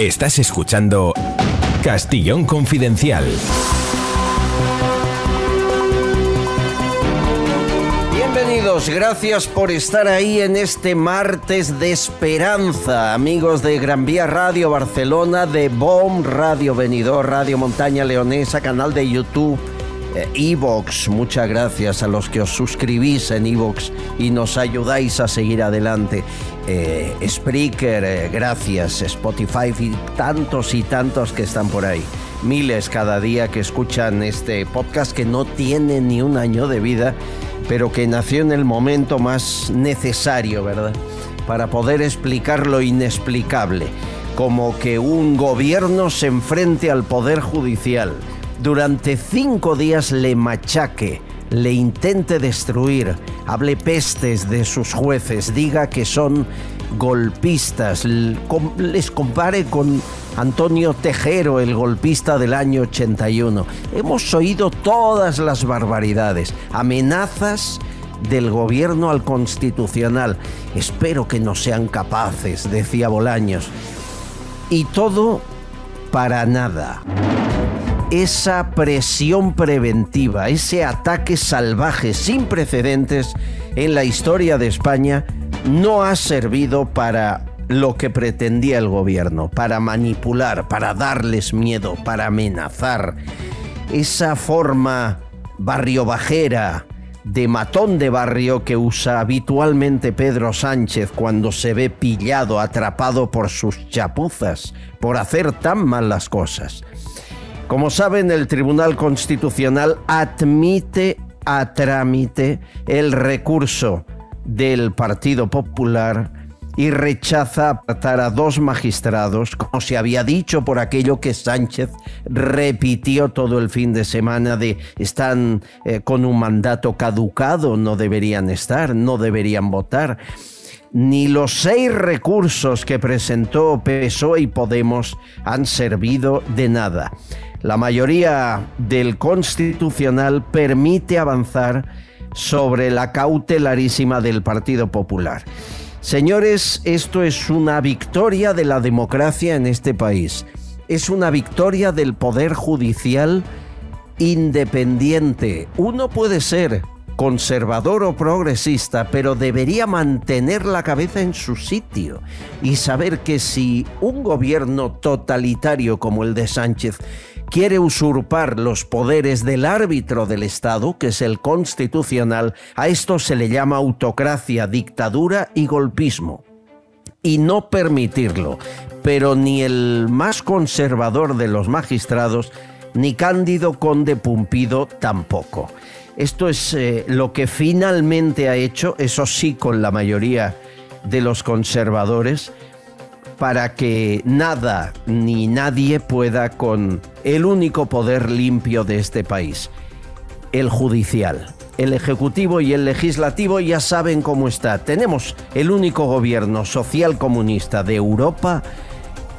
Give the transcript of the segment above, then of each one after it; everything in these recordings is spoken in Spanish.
Estás escuchando Castillón Confidencial. Bienvenidos, gracias por estar ahí en este martes de esperanza, amigos de Gran Vía Radio Barcelona, de BOM Radio Venidor, Radio Montaña Leonesa, canal de YouTube eh, Evox, muchas gracias a los que os suscribís en Evox y nos ayudáis a seguir adelante. Eh, Spreaker, eh, gracias, Spotify y tantos y tantos que están por ahí. Miles cada día que escuchan este podcast que no tiene ni un año de vida, pero que nació en el momento más necesario, ¿verdad? Para poder explicar lo inexplicable, como que un gobierno se enfrente al poder judicial durante cinco días le machaque, le intente destruir, hable pestes de sus jueces, diga que son golpistas, les compare con Antonio Tejero, el golpista del año 81. Hemos oído todas las barbaridades, amenazas del gobierno al constitucional. Espero que no sean capaces, decía Bolaños. Y todo para nada esa presión preventiva, ese ataque salvaje sin precedentes en la historia de España no ha servido para lo que pretendía el gobierno, para manipular, para darles miedo, para amenazar. Esa forma barrio bajera, de matón de barrio que usa habitualmente Pedro Sánchez cuando se ve pillado, atrapado por sus chapuzas, por hacer tan mal las cosas. Como saben, el Tribunal Constitucional admite a trámite el recurso del Partido Popular y rechaza apartar a dos magistrados, como se había dicho por aquello que Sánchez repitió todo el fin de semana de están eh, con un mandato caducado, no deberían estar, no deberían votar ni los seis recursos que presentó PSOE y Podemos han servido de nada. La mayoría del Constitucional permite avanzar sobre la cautelarísima del Partido Popular. Señores, esto es una victoria de la democracia en este país. Es una victoria del Poder Judicial independiente. Uno puede ser conservador o progresista, pero debería mantener la cabeza en su sitio y saber que si un gobierno totalitario como el de Sánchez quiere usurpar los poderes del árbitro del Estado, que es el constitucional, a esto se le llama autocracia, dictadura y golpismo. Y no permitirlo, pero ni el más conservador de los magistrados, ni Cándido Conde Pumpido tampoco. Esto es eh, lo que finalmente ha hecho, eso sí con la mayoría de los conservadores, para que nada ni nadie pueda con el único poder limpio de este país, el judicial. El Ejecutivo y el Legislativo ya saben cómo está. Tenemos el único gobierno social comunista de Europa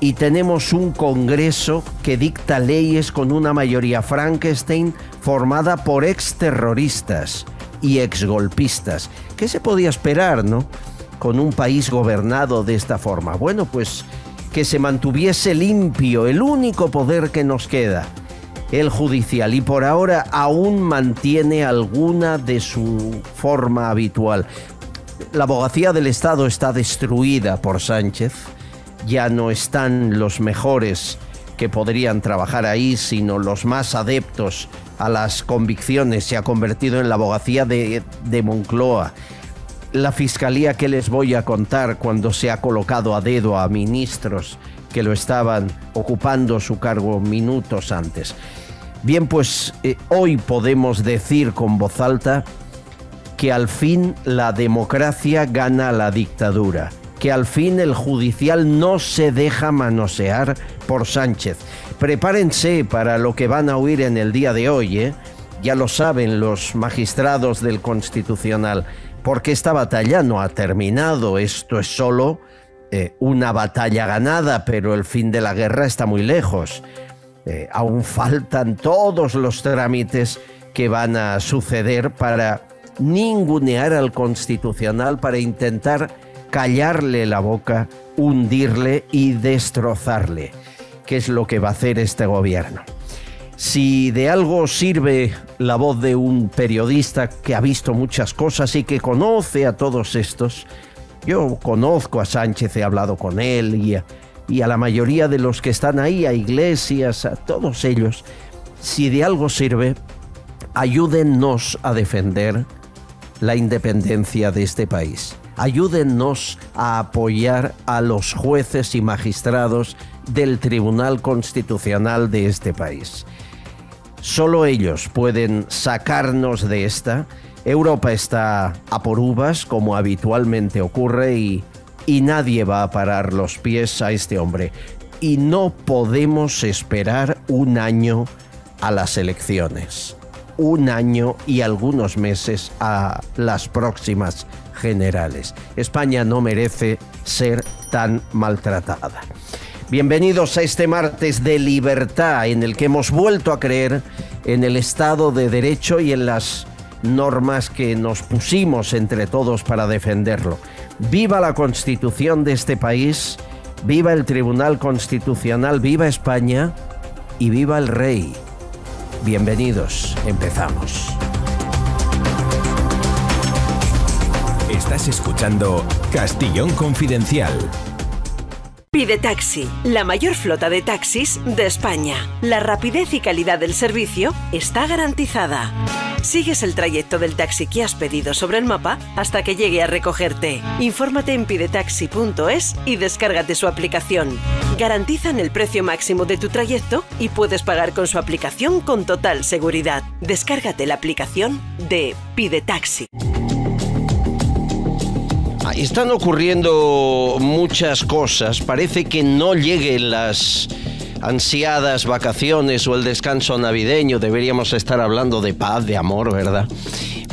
y tenemos un Congreso que dicta leyes con una mayoría Frankenstein formada por exterroristas y exgolpistas. ¿Qué se podía esperar, no? con un país gobernado de esta forma? Bueno, pues que se mantuviese limpio el único poder que nos queda, el judicial, y por ahora aún mantiene alguna de su forma habitual. La abogacía del Estado está destruida por Sánchez, ya no están los mejores que podrían trabajar ahí, sino los más adeptos a las convicciones, se ha convertido en la abogacía de, de Moncloa. La fiscalía que les voy a contar cuando se ha colocado a dedo a ministros que lo estaban ocupando su cargo minutos antes. Bien, pues eh, hoy podemos decir con voz alta que al fin la democracia gana la dictadura, que al fin el judicial no se deja manosear por Sánchez. Prepárense para lo que van a oír en el día de hoy, ¿eh? ya lo saben los magistrados del Constitucional porque esta batalla no ha terminado, esto es solo eh, una batalla ganada, pero el fin de la guerra está muy lejos. Eh, aún faltan todos los trámites que van a suceder para ningunear al constitucional, para intentar callarle la boca, hundirle y destrozarle, que es lo que va a hacer este gobierno. Si de algo sirve la voz de un periodista que ha visto muchas cosas y que conoce a todos estos, yo conozco a Sánchez, he hablado con él y a, y a la mayoría de los que están ahí, a iglesias, a todos ellos, si de algo sirve, ayúdennos a defender la independencia de este país. Ayúdennos a apoyar a los jueces y magistrados del Tribunal Constitucional de este país. Solo ellos pueden sacarnos de esta. Europa está a por uvas, como habitualmente ocurre, y, y nadie va a parar los pies a este hombre. Y no podemos esperar un año a las elecciones. Un año y algunos meses a las próximas generales. España no merece ser tan maltratada. Bienvenidos a este martes de libertad en el que hemos vuelto a creer en el Estado de Derecho y en las normas que nos pusimos entre todos para defenderlo. Viva la Constitución de este país, viva el Tribunal Constitucional, viva España y viva el Rey. Bienvenidos, empezamos. Estás escuchando Castillón Confidencial Pide Taxi, la mayor flota de taxis de España. La rapidez y calidad del servicio está garantizada. Sigues el trayecto del taxi que has pedido sobre el mapa hasta que llegue a recogerte. Infórmate en pidetaxi.es y descárgate su aplicación. Garantizan el precio máximo de tu trayecto y puedes pagar con su aplicación con total seguridad. Descárgate la aplicación de Pide Taxi. Están ocurriendo muchas cosas. Parece que no lleguen las ansiadas vacaciones o el descanso navideño. Deberíamos estar hablando de paz, de amor, ¿verdad?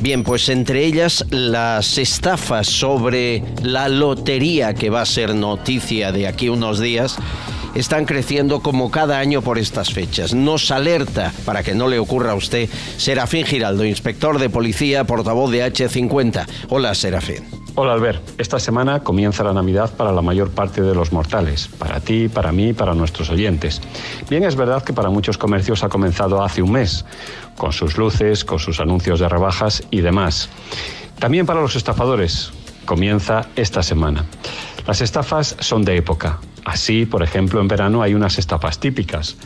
Bien, pues entre ellas las estafas sobre la lotería que va a ser noticia de aquí unos días están creciendo como cada año por estas fechas. Nos alerta, para que no le ocurra a usted, Serafín Giraldo, inspector de policía, portavoz de H50. Hola, Serafín. Hola Albert, esta semana comienza la Navidad para la mayor parte de los mortales, para ti, para mí, para nuestros oyentes. Bien, es verdad que para muchos comercios ha comenzado hace un mes, con sus luces, con sus anuncios de rebajas y demás. También para los estafadores, comienza esta semana. Las estafas son de época, Así, por ejemplo, en verano hay unas estafas típicas,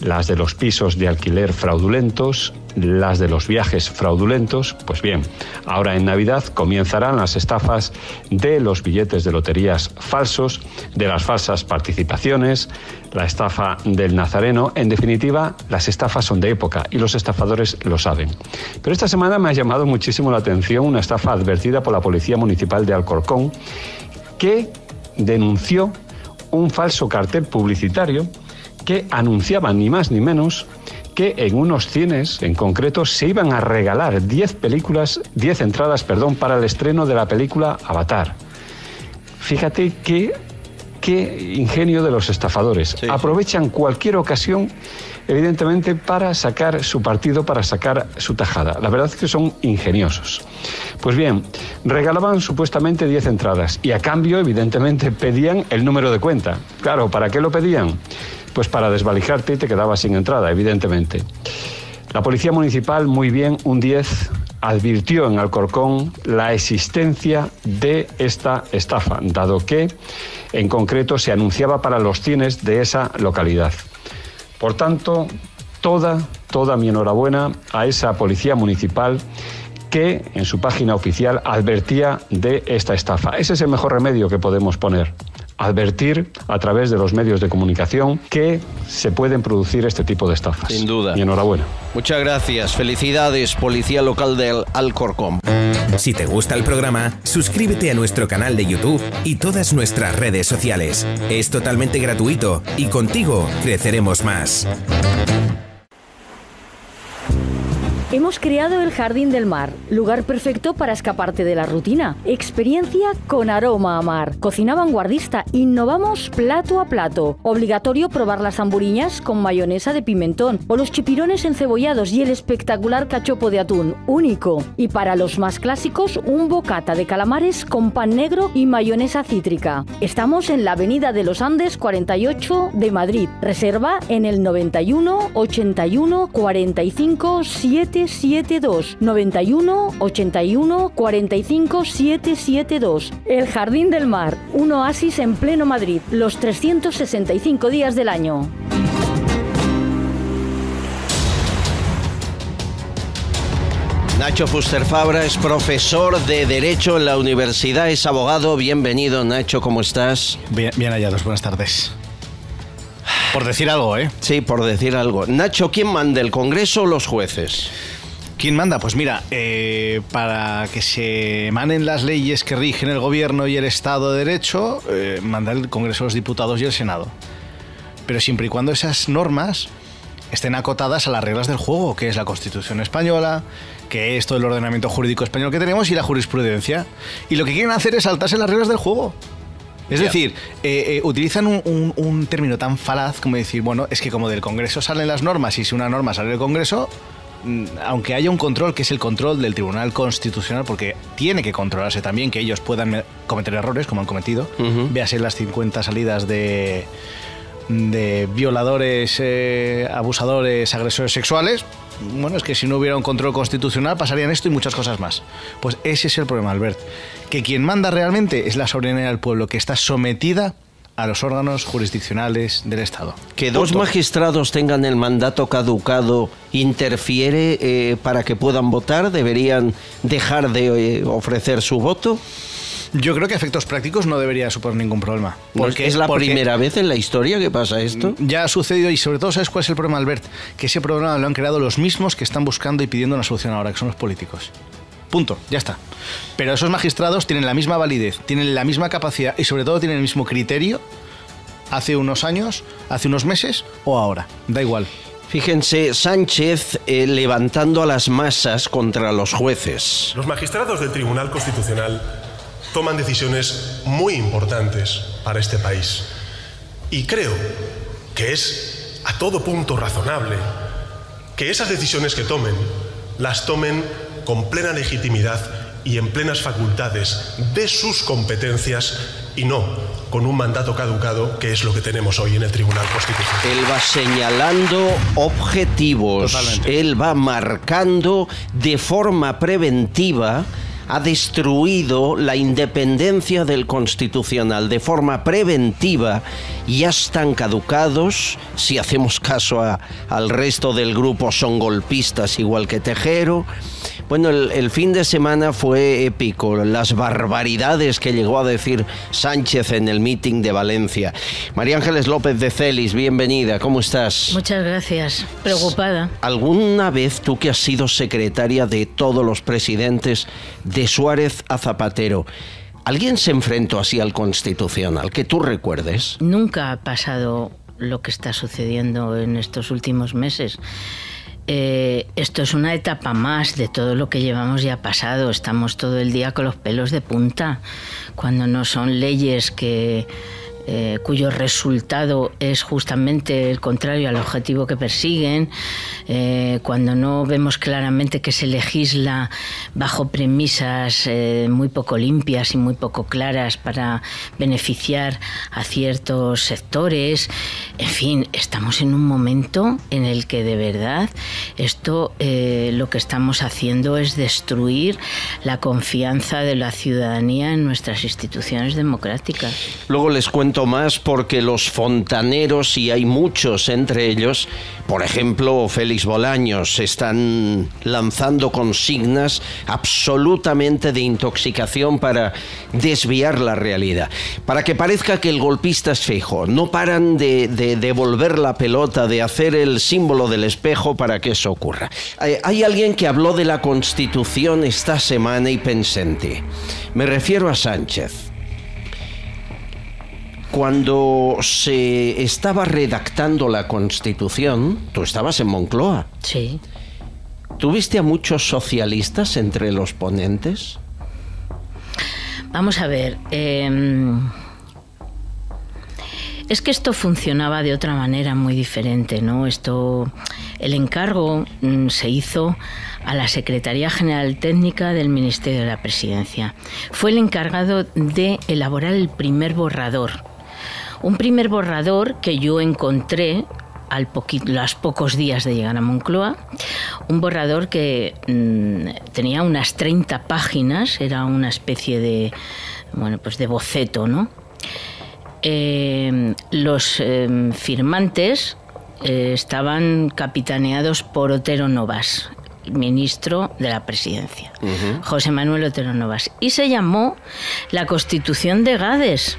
las de los pisos de alquiler fraudulentos, las de los viajes fraudulentos. Pues bien, ahora en Navidad comenzarán las estafas de los billetes de loterías falsos, de las falsas participaciones, la estafa del nazareno. En definitiva, las estafas son de época y los estafadores lo saben. Pero esta semana me ha llamado muchísimo la atención una estafa advertida por la Policía Municipal de Alcorcón que denunció un falso cartel publicitario que anunciaba ni más ni menos que en unos cines en concreto se iban a regalar 10 películas, 10 entradas, perdón, para el estreno de la película Avatar. Fíjate qué, qué ingenio de los estafadores. Aprovechan cualquier ocasión evidentemente para sacar su partido, para sacar su tajada. La verdad es que son ingeniosos. Pues bien, regalaban supuestamente 10 entradas y a cambio, evidentemente, pedían el número de cuenta. Claro, ¿para qué lo pedían? Pues para desvalijarte y te quedabas sin entrada, evidentemente. La Policía Municipal, muy bien, un 10, advirtió en Alcorcón la existencia de esta estafa, dado que en concreto se anunciaba para los cines de esa localidad. Por tanto, toda, toda mi enhorabuena a esa policía municipal que en su página oficial advertía de esta estafa. Ese es el mejor remedio que podemos poner. Advertir a través de los medios de comunicación que se pueden producir este tipo de estafas. Sin duda. Y enhorabuena. Muchas gracias. Felicidades, Policía Local del Alcorcón. Si te gusta el programa, suscríbete a nuestro canal de YouTube y todas nuestras redes sociales. Es totalmente gratuito y contigo creceremos más. Hemos creado el Jardín del Mar, lugar perfecto para escaparte de la rutina. Experiencia con aroma a mar. Cocina vanguardista. Innovamos plato a plato. Obligatorio probar las hamburiñas con mayonesa de pimentón o los chipirones encebollados y el espectacular cachopo de atún, único. Y para los más clásicos, un bocata de calamares con pan negro y mayonesa cítrica. Estamos en la Avenida de los Andes 48 de Madrid. Reserva en el 91 81 45 7 772 91 81 45 772. El Jardín del Mar, un oasis en pleno Madrid, los 365 días del año. Nacho Fuster Fabra es profesor de Derecho en la universidad, es abogado. Bienvenido, Nacho, ¿cómo estás? Bien, bien hallados, buenas tardes. Por decir algo, ¿eh? Sí, por decir algo. Nacho, ¿quién manda, el Congreso o los jueces? ¿Quién manda? Pues mira, eh, para que se emanen las leyes que rigen el gobierno y el Estado de Derecho, eh, manda el Congreso los Diputados y el Senado. Pero siempre y cuando esas normas estén acotadas a las reglas del juego, que es la Constitución española, que es todo el ordenamiento jurídico español que tenemos y la jurisprudencia. Y lo que quieren hacer es saltarse las reglas del juego. Es decir, eh, eh, utilizan un, un, término tan falaz como decir, bueno, es que como del Congreso salen las normas y si una norma sale del Congreso, mm, aunque haya un control que es el control del Tribunal Constitucional, porque tiene que controlarse también que ellos puedan cometer errores como han cometido, véase las 50 salidas de, de violadores, eh, abusadores, agresores sexuales, bueno, es que si no hubiera un control constitucional pasarían esto y muchas cosas más. Pues ese es el problema, Albert. Que quien manda realmente es la soberanía del pueblo, que está sometida a los órganos jurisdiccionales del Estado. Que dos magistrados tengan el mandato caducado interfiere eh, para que puedan votar, deberían dejar de eh, ofrecer su voto. Yo creo que a efectos prácticos no debería suponer ningún problema. Porque es la primera vez en la historia que pasa esto. Ya ha sucedido y sobre todo, ¿sabes cuál es el problema, Albert? Que ese problema lo han creado los mismos que están buscando y pidiendo una solución ahora, que son los políticos. Punto, ya está. Pero esos magistrados tienen la misma validez, tienen la misma capacidad y sobre todo tienen el mismo criterio hace unos años, hace unos meses o ahora. Da igual. Fíjense, Sánchez eh, levantando a las masas contra los jueces. Los magistrados del Tribunal Constitucional toman decisiones muy importantes para este país. Y creo que es a todo punto razonable que esas decisiones que tomen las tomen con plena legitimidad y en plenas facultades de sus competencias y no con un mandato caducado, que es lo que tenemos hoy en el Tribunal Constitucional. Él va señalando objetivos, él va marcando de forma preventiva ha destruido la independencia del constitucional de forma preventiva. Ya están caducados, si hacemos caso al resto del grupo son golpistas igual que Tejero. Bueno, el, fin de semana fue épico, las barbaridades que llegó a decir Sánchez en el meeting de Valencia. María Ángeles López de Celis, bienvenida, ¿cómo estás? Muchas gracias, preocupada. ¿Alguna vez tú que has sido secretaria de todos los presidentes de Suárez a Zapatero, ¿alguien se enfrentó así al Constitucional? Que tú recuerdes. Nunca ha pasado lo que está sucediendo en estos últimos meses. Eh, esto es una etapa más de todo lo que llevamos ya pasado. Estamos todo el día con los pelos de punta, cuando no son leyes que eh, cuyo resultado es justamente el contrario al objetivo que persiguen, eh, cuando no vemos claramente que se legisla bajo premisas eh, muy poco limpias y muy poco claras para beneficiar a ciertos sectores. En fin, estamos en un momento en el que de verdad esto lo que estamos haciendo es destruir la confianza de la ciudadanía en nuestras instituciones democráticas. Luego les cuento más porque los fontaneros, y hay muchos entre ellos, por ejemplo, Félix Bolaños, están lanzando consignas absolutamente de intoxicación para desviar la realidad, para que parezca que el golpista es fijo. No paran de, devolver la pelota, de hacer el símbolo del espejo para que eso ocurra. Hay, hay alguien que habló de la Constitución esta semana y pensante. Me refiero a Sánchez cuando se estaba redactando la Constitución, tú estabas en Moncloa. Sí. ¿Tuviste a muchos socialistas entre los ponentes? Vamos a ver. em, es que esto funcionaba de otra manera muy diferente, ¿no? Esto, el encargo mm, se hizo a la Secretaría General Técnica del Ministerio de la Presidencia. Fue el encargado de elaborar el primer borrador. Un primer borrador que yo encontré al poqui- los pocos días de llegar a Moncloa, un borrador que mm, tenía unas 30 páginas, era una especie de, bueno, pues de boceto, ¿no? Eh, los eh, firmantes eh, estaban capitaneados por Otero Novas, ministro de la presidencia, José Manuel Otero Novas, y se llamó la Constitución de Gades.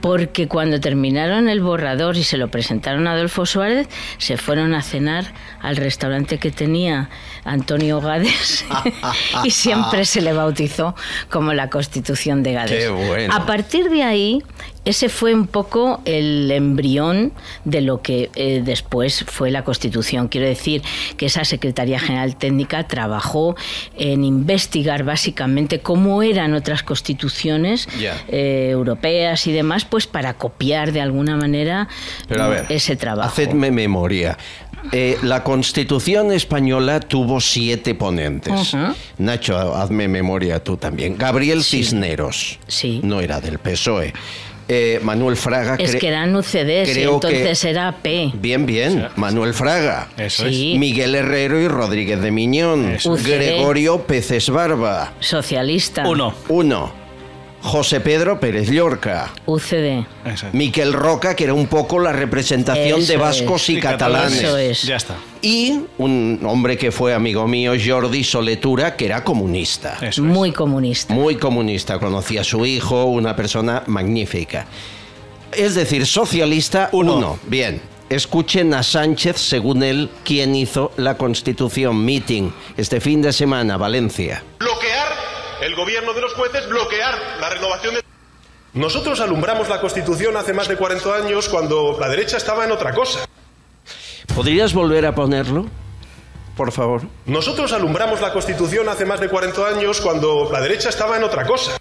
Porque cuando terminaron el borrador y se lo presentaron a Adolfo Suárez, se fueron a cenar al restaurante que tenía Antonio Gades y siempre se le bautizó como la Constitución de Gades. Qué bueno. A partir de ahí, ese fue un poco el embrión de lo que eh, después fue la Constitución. Quiero decir que esa Secretaría General Técnica trabajó en investigar básicamente cómo eran otras constituciones eh, europeas y demás, pues para copiar de alguna manera Pero a ver, ese trabajo. Hacedme memoria. Eh, la Constitución española tuvo siete ponentes. Nacho, hazme memoria tú también. Gabriel Cisneros. Sí. No era del PSOE. Eh, Manuel Fraga. Es que eran UCDs, y creo que- entonces era P. Bien, bien. Manuel Fraga. Eso Sí. Miguel Herrero y Rodríguez de Miñón. Eso es. Gregorio Peces Barba. Socialista. Uno. Uno. José Pedro Pérez Llorca. UCD. Miquel Roca, que era un poco la representación de vascos es. y catalanes. Eso es. Ya está. Y un hombre que fue amigo mío, Jordi Soletura, que era comunista. Eso es. Muy comunista. Muy comunista. Conocía a su hijo, una persona magnífica. Es decir, socialista, Uno. uno. Bien. Escuchen a Sánchez, según él, quien hizo la Constitución Meeting este fin de semana, Valencia. El gobierno de los jueces, bloquear la renovación de... Nosotros alumbramos la Constitución hace más de 40 años cuando la derecha estaba en otra cosa. ¿Podrías volver a ponerlo? Por favor. Nosotros alumbramos la Constitución hace más de 40 años cuando la derecha estaba en otra cosa.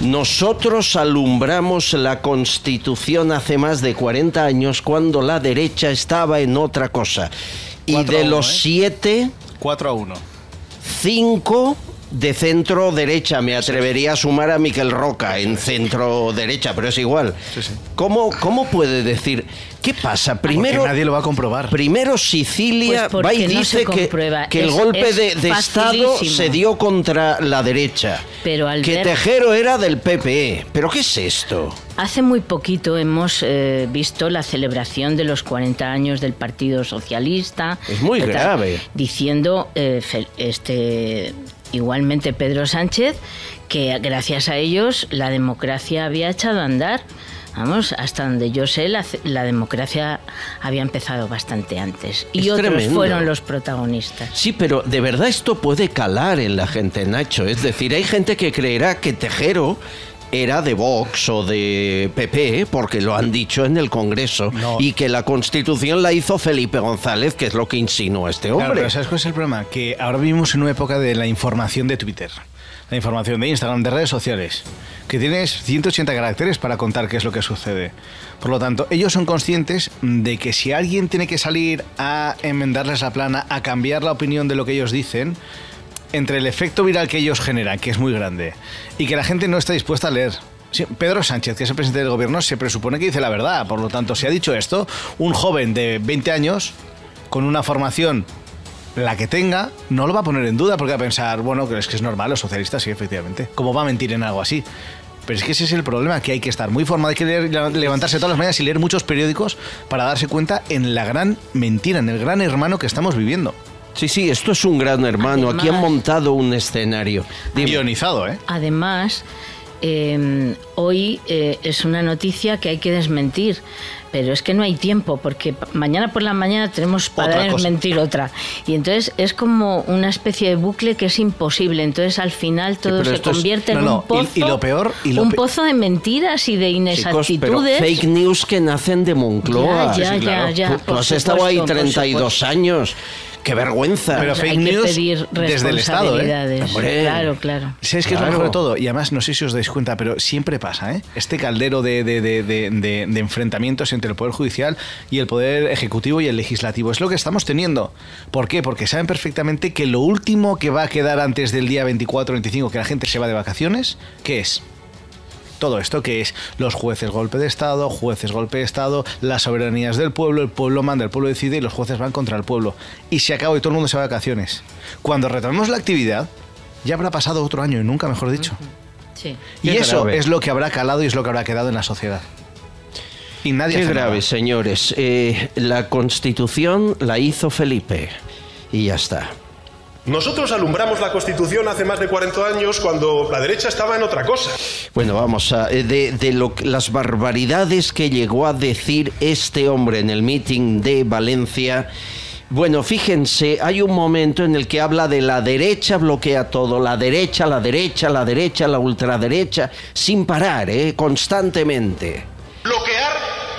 Nosotros alumbramos la Constitución hace más de 40 años cuando la derecha estaba en otra cosa. Y de uno, los ¿eh? siete, 4 a 1. cinco de centro derecha. Me atrevería a sumar a Miquel Roca en centro derecha, pero es igual. Sí, sí. ¿Cómo, ¿Cómo puede decir? ¿Qué pasa? Primero, Porque nadie lo va a comprobar. Primero Sicilia Pues va y no dice que, que el golpe es de, de Estado se dio contra la derecha. Pero al que ver- Tejero era del PPE. ¿Pero qué es esto? Hace muy poquito hemos eh, visto la celebración de los 40 años del Partido Socialista. Es muy Tal, grave. Diciendo, eh, este, igualmente Pedro Sánchez, que gracias a ellos la democracia había echado a andar. Vamos, hasta donde yo sé, la, la democracia había empezado bastante antes. Y Es otros tremendo. fueron los protagonistas. Sí, pero de verdad esto puede calar en la gente, Nacho. Es decir, hay gente que creerá que Tejero era de Vox o de PP, porque lo han dicho en el Congreso, No. y que la Constitución la hizo Felipe González, que es lo que insinuó este Claro, hombre. pero ¿sabes cuál es el problema? Que ahora vivimos en una época de la información de Twitter, la información de Instagram, de redes sociales, que tienes 180 caracteres para contar qué es lo que sucede. Por lo tanto, ellos son conscientes de que si alguien tiene que salir a enmendarles la plana, a cambiar la opinión de lo que ellos dicen, entre el efecto viral que ellos generan, que es muy grande, y que la gente no está dispuesta a leer. Pedro Sánchez, que es el presidente del gobierno, se presupone que dice la verdad. Por lo tanto, si ha dicho esto, un joven de 20 años, con una formación, la que tenga, no lo va a poner en duda porque va a pensar, bueno, que es que es normal, los socialistas, sí, efectivamente. ¿Cómo va a mentir en algo así? Pero es que ese es el problema, que hay que estar muy formado, hay que leer- levantarse todas las mañanas y leer muchos periódicos para darse cuenta en la gran mentira, en el gran hermano que estamos viviendo. Sí, sí, esto es un gran hermano. Aquí han montado un escenario. Dime. Ionizado, ¿eh? Además, eh, hoy eh, es una noticia que hay que desmentir, pero es que no hay tiempo, porque mañana por la mañana tenemos para Otra cosa. desmentir otra. Y entonces es como una especie de bucle que es imposible. Entonces al final todo se es- convierte no, en no, un pozo. y- y lo peor- y lo un pe- pozo de mentiras y de Chicos, pero inexactitudes. fake news que nacen de Moncloa. Ya, ya, Sí, claro. ya, ya, Tú, tú has estado ahí supuesto, por 32 supuesto. años. ¡Qué vergüenza! Pero Hay fake que news pedir desde el Estado, ¿eh? Claro, claro. ¿Sabes qué es lo mejor de todo? Y además, no sé si os dais cuenta, pero siempre pasa, ¿eh? Este caldero de, de- de- de- de- de enfrentamientos entre el Poder Judicial y el Poder Ejecutivo y el Legislativo. Es lo que estamos teniendo. ¿Por qué? Porque saben perfectamente que lo último que va a quedar antes del día 24-25, que la gente se va de vacaciones, ¿qué es? Todo esto que es los jueces golpe de Estado, jueces golpe de Estado, las soberanías del pueblo, el pueblo manda, el pueblo decide y los jueces van contra el pueblo. Y se acabó y todo el mundo se va de vacaciones. Cuando retomemos la actividad, ya habrá pasado otro año y nunca mejor dicho. Sí. Y Qué eso grave. es lo que habrá calado y es lo que habrá quedado en la sociedad. Y nadie Qué grave, nada. señores. Eh, la Constitución la hizo Felipe. Y ya está. Nosotros alumbramos la Constitución hace más de 40 años cuando la derecha estaba en otra cosa. Bueno, vamos a. eh, De, de las barbaridades que llegó a decir este hombre en el meeting de Valencia. Bueno, fíjense, hay un momento en el que habla de la derecha bloquea todo, la derecha, la derecha, la derecha, la ultraderecha, sin parar, ¿eh? constantemente.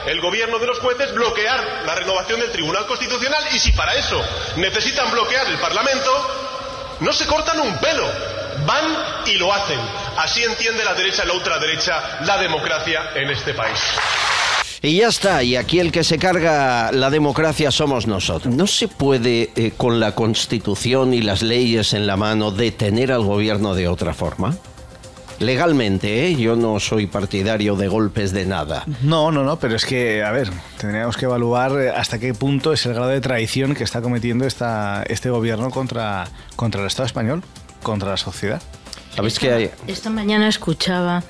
El gobierno de los jueces, bloquear la renovación del Tribunal Constitucional y si para eso necesitan bloquear el Parlamento, no se cortan un pelo. Van y lo hacen. Así entiende la derecha y la ultraderecha la democracia en este país. Y ya está, y aquí el que se carga la democracia somos nosotros. No se puede, eh, con la constitución y las leyes en la mano, detener al gobierno de otra forma. Legalmente, ¿eh? yo no soy partidario de golpes de nada. No, no, no, pero es que, a ver, tendríamos que evaluar eh, hasta qué punto es el grado de traición que está cometiendo esta, este gobierno contra, contra el Estado español, contra la sociedad. ¿Sabéis que hay? Esta mañana escuchaba,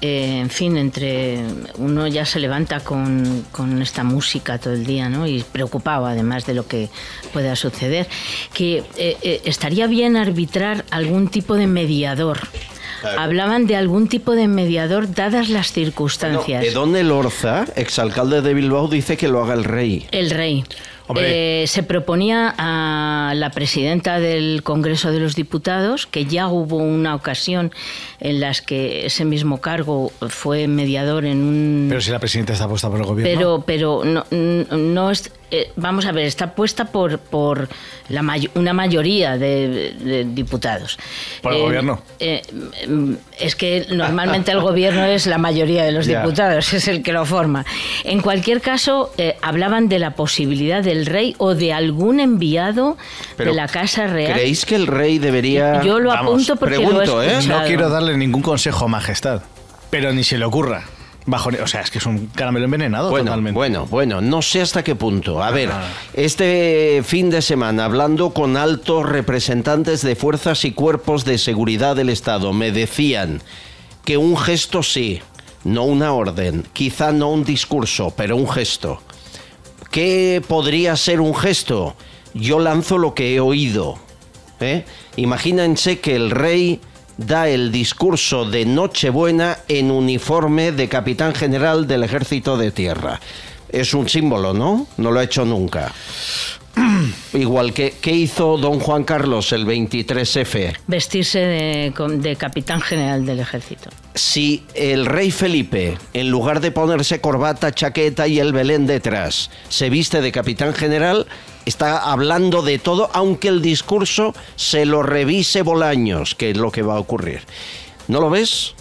eh, en fin, entre uno ya se levanta con, con esta música todo el día, ¿no? Y preocupado además de lo que pueda suceder, que eh, eh, estaría bien arbitrar algún tipo de mediador. Hablaban de algún tipo de mediador dadas las circunstancias. Edón Elorza, exalcalde de Bilbao, dice que lo haga el rey. El rey. Eh, se proponía a la presidenta del Congreso de los Diputados, que ya hubo una ocasión en las que ese mismo cargo fue mediador en un... Pero si la presidenta está puesta por el gobierno. Pero, pero no, no es, eh, vamos a ver, está puesta por, por la may- una mayoría de, de diputados. Por el gobierno. eh, mm, es que normalmente el gobierno es la mayoría de los diputados, es el que lo forma. En cualquier caso, hablaban de la posibilidad del rey o de algún enviado Pero, de la Casa Real. ¿Creéis que el rey debería.? Yo lo Vamos, apunto porque pregunto, lo he ¿eh? No quiero darle ningún consejo a majestad, pero ni se le ocurra. Bajo, o sea, es que es un caramelo envenenado Bueno, totalmente. bueno, bueno, no sé hasta qué punto. A ver, este fin de semana, hablando con altos representantes de fuerzas y cuerpos de seguridad del Estado, me decían que un gesto sí, no una orden, quizá no un discurso, pero un gesto. ¿Qué podría ser un gesto? Yo lanzo lo que he oído. ¿eh? Imagínense que el rey da el discurso de Nochebuena en uniforme de capitán general del ejército de tierra. Es un símbolo, ¿no? No lo ha hecho nunca. Igual que ¿qué hizo don Juan Carlos el 23F. Vestirse de, de capitán general del ejército. Si el rey Felipe, en lugar de ponerse corbata, chaqueta y el Belén detrás, se viste de capitán general, está hablando de todo, aunque el discurso se lo revise Bolaños, que es lo que va a ocurrir. ¿No lo ves?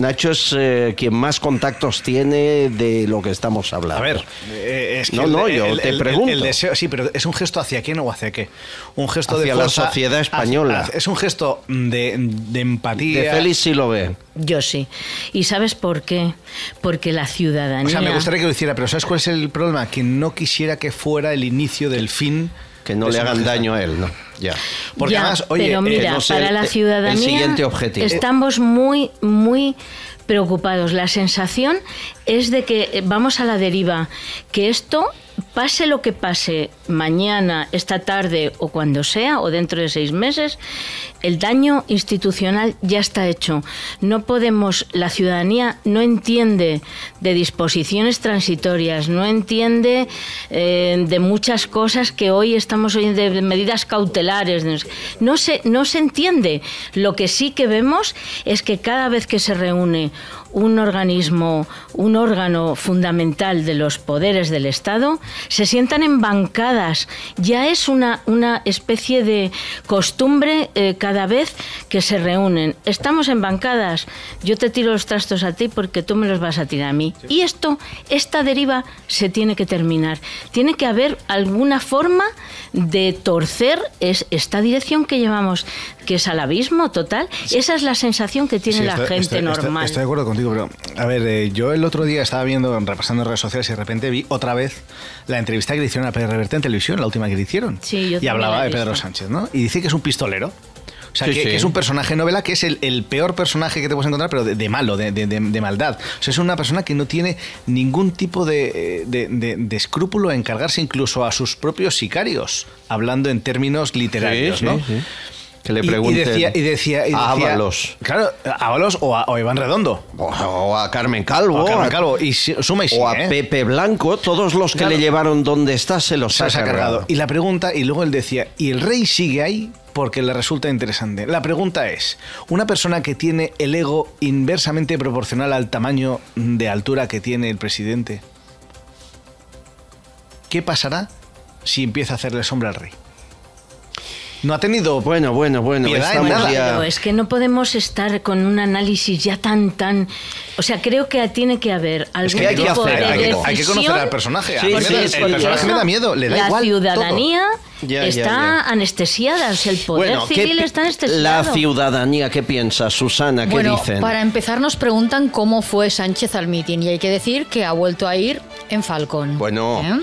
Nacho es eh, quien más contactos tiene de lo que estamos hablando. A ver, eh, es que No, el- no, yo el- te el- pregunto. el deseo, sí, pero es un gesto hacia quién o hacia qué. Un gesto de Hacia la fuerza- sociedad española. hacia- es un gesto de, de empatía. De Félix sí lo ve. Yo sí. ¿Y sabes por qué? Porque la ciudadanía... O sea, me gustaría que lo hiciera, pero ¿sabes cuál es el problema? Que no quisiera que fuera el inicio del fin. Que no le hagan daño a él, ¿no? Ya. Porque Ya, además, oye, pero eh, mira, no sé, para el- la el ciudadanía siguiente objetivo. estamos muy, muy preocupados. La sensación es de que eh, vamos a la deriva, que esto pase lo que pase mañana, esta tarde o cuando sea, o dentro de seis meses, el daño institucional ya está hecho. No podemos, la ciudadanía no entiende de disposiciones transitorias, no entiende eh, de muchas cosas que hoy estamos oyendo, de medidas cautelares No se, no se entiende. Lo que sí que vemos es que cada vez que se reúne un organismo, un órgano fundamental de los poderes del Estado, se sientan en bancadas. Ya es una, una especie de costumbre eh, cada vez que se reúnen. Estamos en bancadas, yo te tiro los trastos a ti porque tú me los vas a tirar a mí. Y esto, esta deriva se tiene que terminar. Tiene que haber alguna forma de torcer es, esta dirección que llevamos, que es al abismo total. Esa es la sensación que tiene Sí, la gente normal. De acuerdo pero a ver, eh, yo el otro día estaba viendo, repasando redes sociales y de repente vi otra vez la entrevista que le hicieron a Pedro Reverte en televisión, la última que le hicieron. Sí, yo y hablaba de Pedro. Sánchez, ¿no? Y dice que es un pistolero. O sea, Sí, que, sí. que es un personaje novela que es el, el peor personaje que te puedes encontrar, pero de, de malo, de, de- de- de maldad. O sea, es una persona que no tiene ningún tipo de, de- de- de escrúpulo en cargarse incluso a sus propios sicarios, hablando en términos literarios, Sí, ¿no? Que le y pregunten decía- y decía- y a Ábalos. Claro, a Ábalos o a, o Iván Redondo. O, o a Carmen Calvo. O a Carmen a- Calvo. Y suma y o a ¿eh? Pepe Blanco, todos los que Claro. le llevaron donde está se los Se ha los ha cargado. cargado. Y la pregunta, y luego él decía, y el rey sigue ahí porque le resulta interesante. La pregunta es, una persona que tiene el ego inversamente proporcional al tamaño de altura que tiene el presidente, ¿qué pasará si empieza a hacerle sombra al rey? No ha tenido... Bueno, bueno, bueno, estamos ya... Pero es que no podemos estar con un análisis ya tan, tan... O sea, creo que tiene que haber algún Es que hay que, tipo hacer, de hay, que, hay que conocer al personaje. A Sí, mí me sí, da- sí, el personaje me da miedo, le da la igual. ciudadanía Ya, ya, está ya. anestesiada, o sea, el poder Bueno, ¿qué civil está anestesiado. La ciudadanía, ¿qué piensa? Susana, ¿qué bueno, dicen? para empezar nos preguntan cómo fue Sánchez al mitin y hay que decir que ha vuelto a ir en Falcón. Bueno, ¿Eh?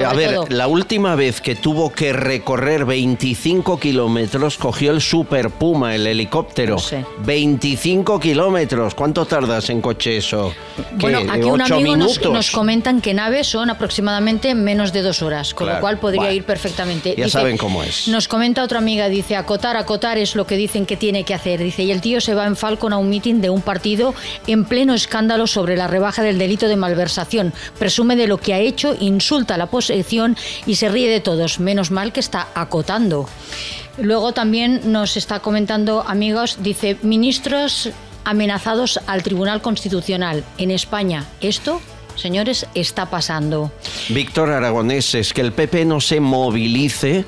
eh, a ver, todo- la última vez que tuvo que recorrer 25 kilómetros cogió el Super Puma, el helicóptero. Sé. 25 kilómetros. ¿Cuánto tardas en coche eso? ¿Qué, Bueno, aquí un amigo nos, comentan que naves son aproximadamente menos de dos horas, con Claro, lo cual podría bueno. ir perfectamente. Ya saben cómo es. Nos comenta otra amiga, dice, acotar, acotar es lo que dicen que tiene que hacer. Dice, y el tío se va en Falcon a un mitin de un partido en pleno escándalo sobre la rebaja del delito de malversación. Presume de lo que ha hecho, insulta la posición y se ríe de todos. Menos mal que está acotando. Luego también nos está comentando, amigos, dice, ministros amenazados al Tribunal Constitucional en España. Esto, señores, está pasando. Víctor Aragonés, es que el PP no se movilice.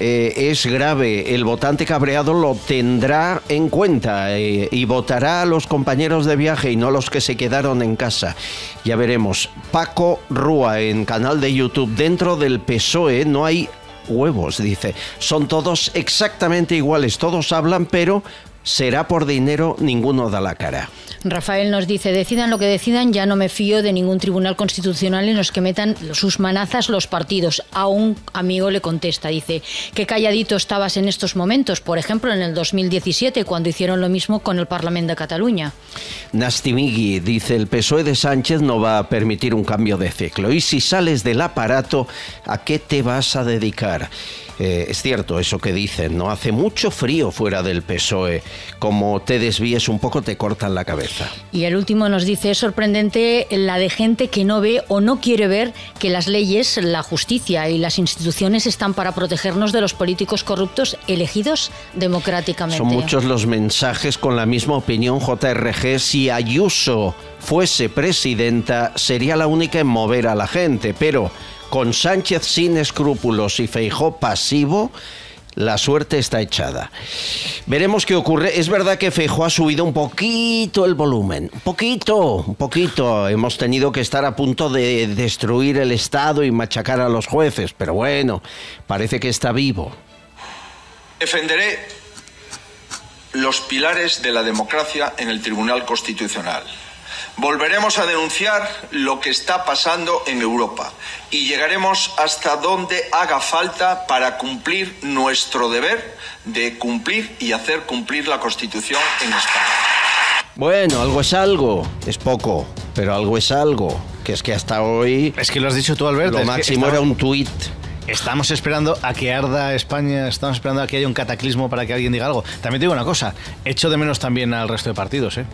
Eh, es grave. El votante cabreado lo tendrá en cuenta eh, y votará a los compañeros de viaje y no los que se quedaron en casa. Ya veremos. Paco Rúa en canal de YouTube. Dentro del PSOE no hay huevos, dice. Son todos exactamente iguales. Todos hablan, pero será por dinero, ninguno da la cara. Rafael nos dice, decidan lo que decidan, ya no me fío de ningún tribunal constitucional en los que metan sus manazas los partidos. A un amigo le contesta, dice, qué calladito estabas en estos momentos, por ejemplo en el 2017, cuando hicieron lo mismo con el Parlamento de Cataluña. Nastimigui dice, el PSOE de Sánchez no va a permitir un cambio de ciclo. Y si sales del aparato, ¿a qué te vas a dedicar? Eh, es cierto eso que dicen, ¿no? Hace mucho frío fuera del PSOE. Como te desvíes un poco, te cortan la cabeza. Y el último nos dice, es sorprendente la de gente que no ve o no quiere ver que las leyes, la justicia y las instituciones están para protegernos de los políticos corruptos elegidos democráticamente. Son muchos los mensajes con la misma opinión JRG. Si Ayuso fuese presidenta, sería la única en mover a la gente, pero con Sánchez sin escrúpulos y Feijó pasivo, la suerte está echada. Veremos qué ocurre. Es verdad que Feijó ha subido un poquito el volumen. Un poquito, un poquito. Hemos tenido que estar a punto de destruir el Estado y machacar a los jueces, pero bueno, parece que está vivo. Defenderé los pilares de la democracia en el Tribunal Constitucional. Volveremos a denunciar lo que está pasando en Europa y llegaremos hasta donde haga falta para cumplir nuestro deber de cumplir y hacer cumplir la Constitución en España. Bueno, algo es algo. Es poco, pero algo es algo. Que es que hasta hoy Es que lo has dicho tú, Alberto. lo es que máximo estamos- era un tuit. Estamos esperando a que arda España, estamos esperando a que haya un cataclismo para que alguien diga algo. También te digo una cosa, echo de menos también al resto de partidos, ¿eh?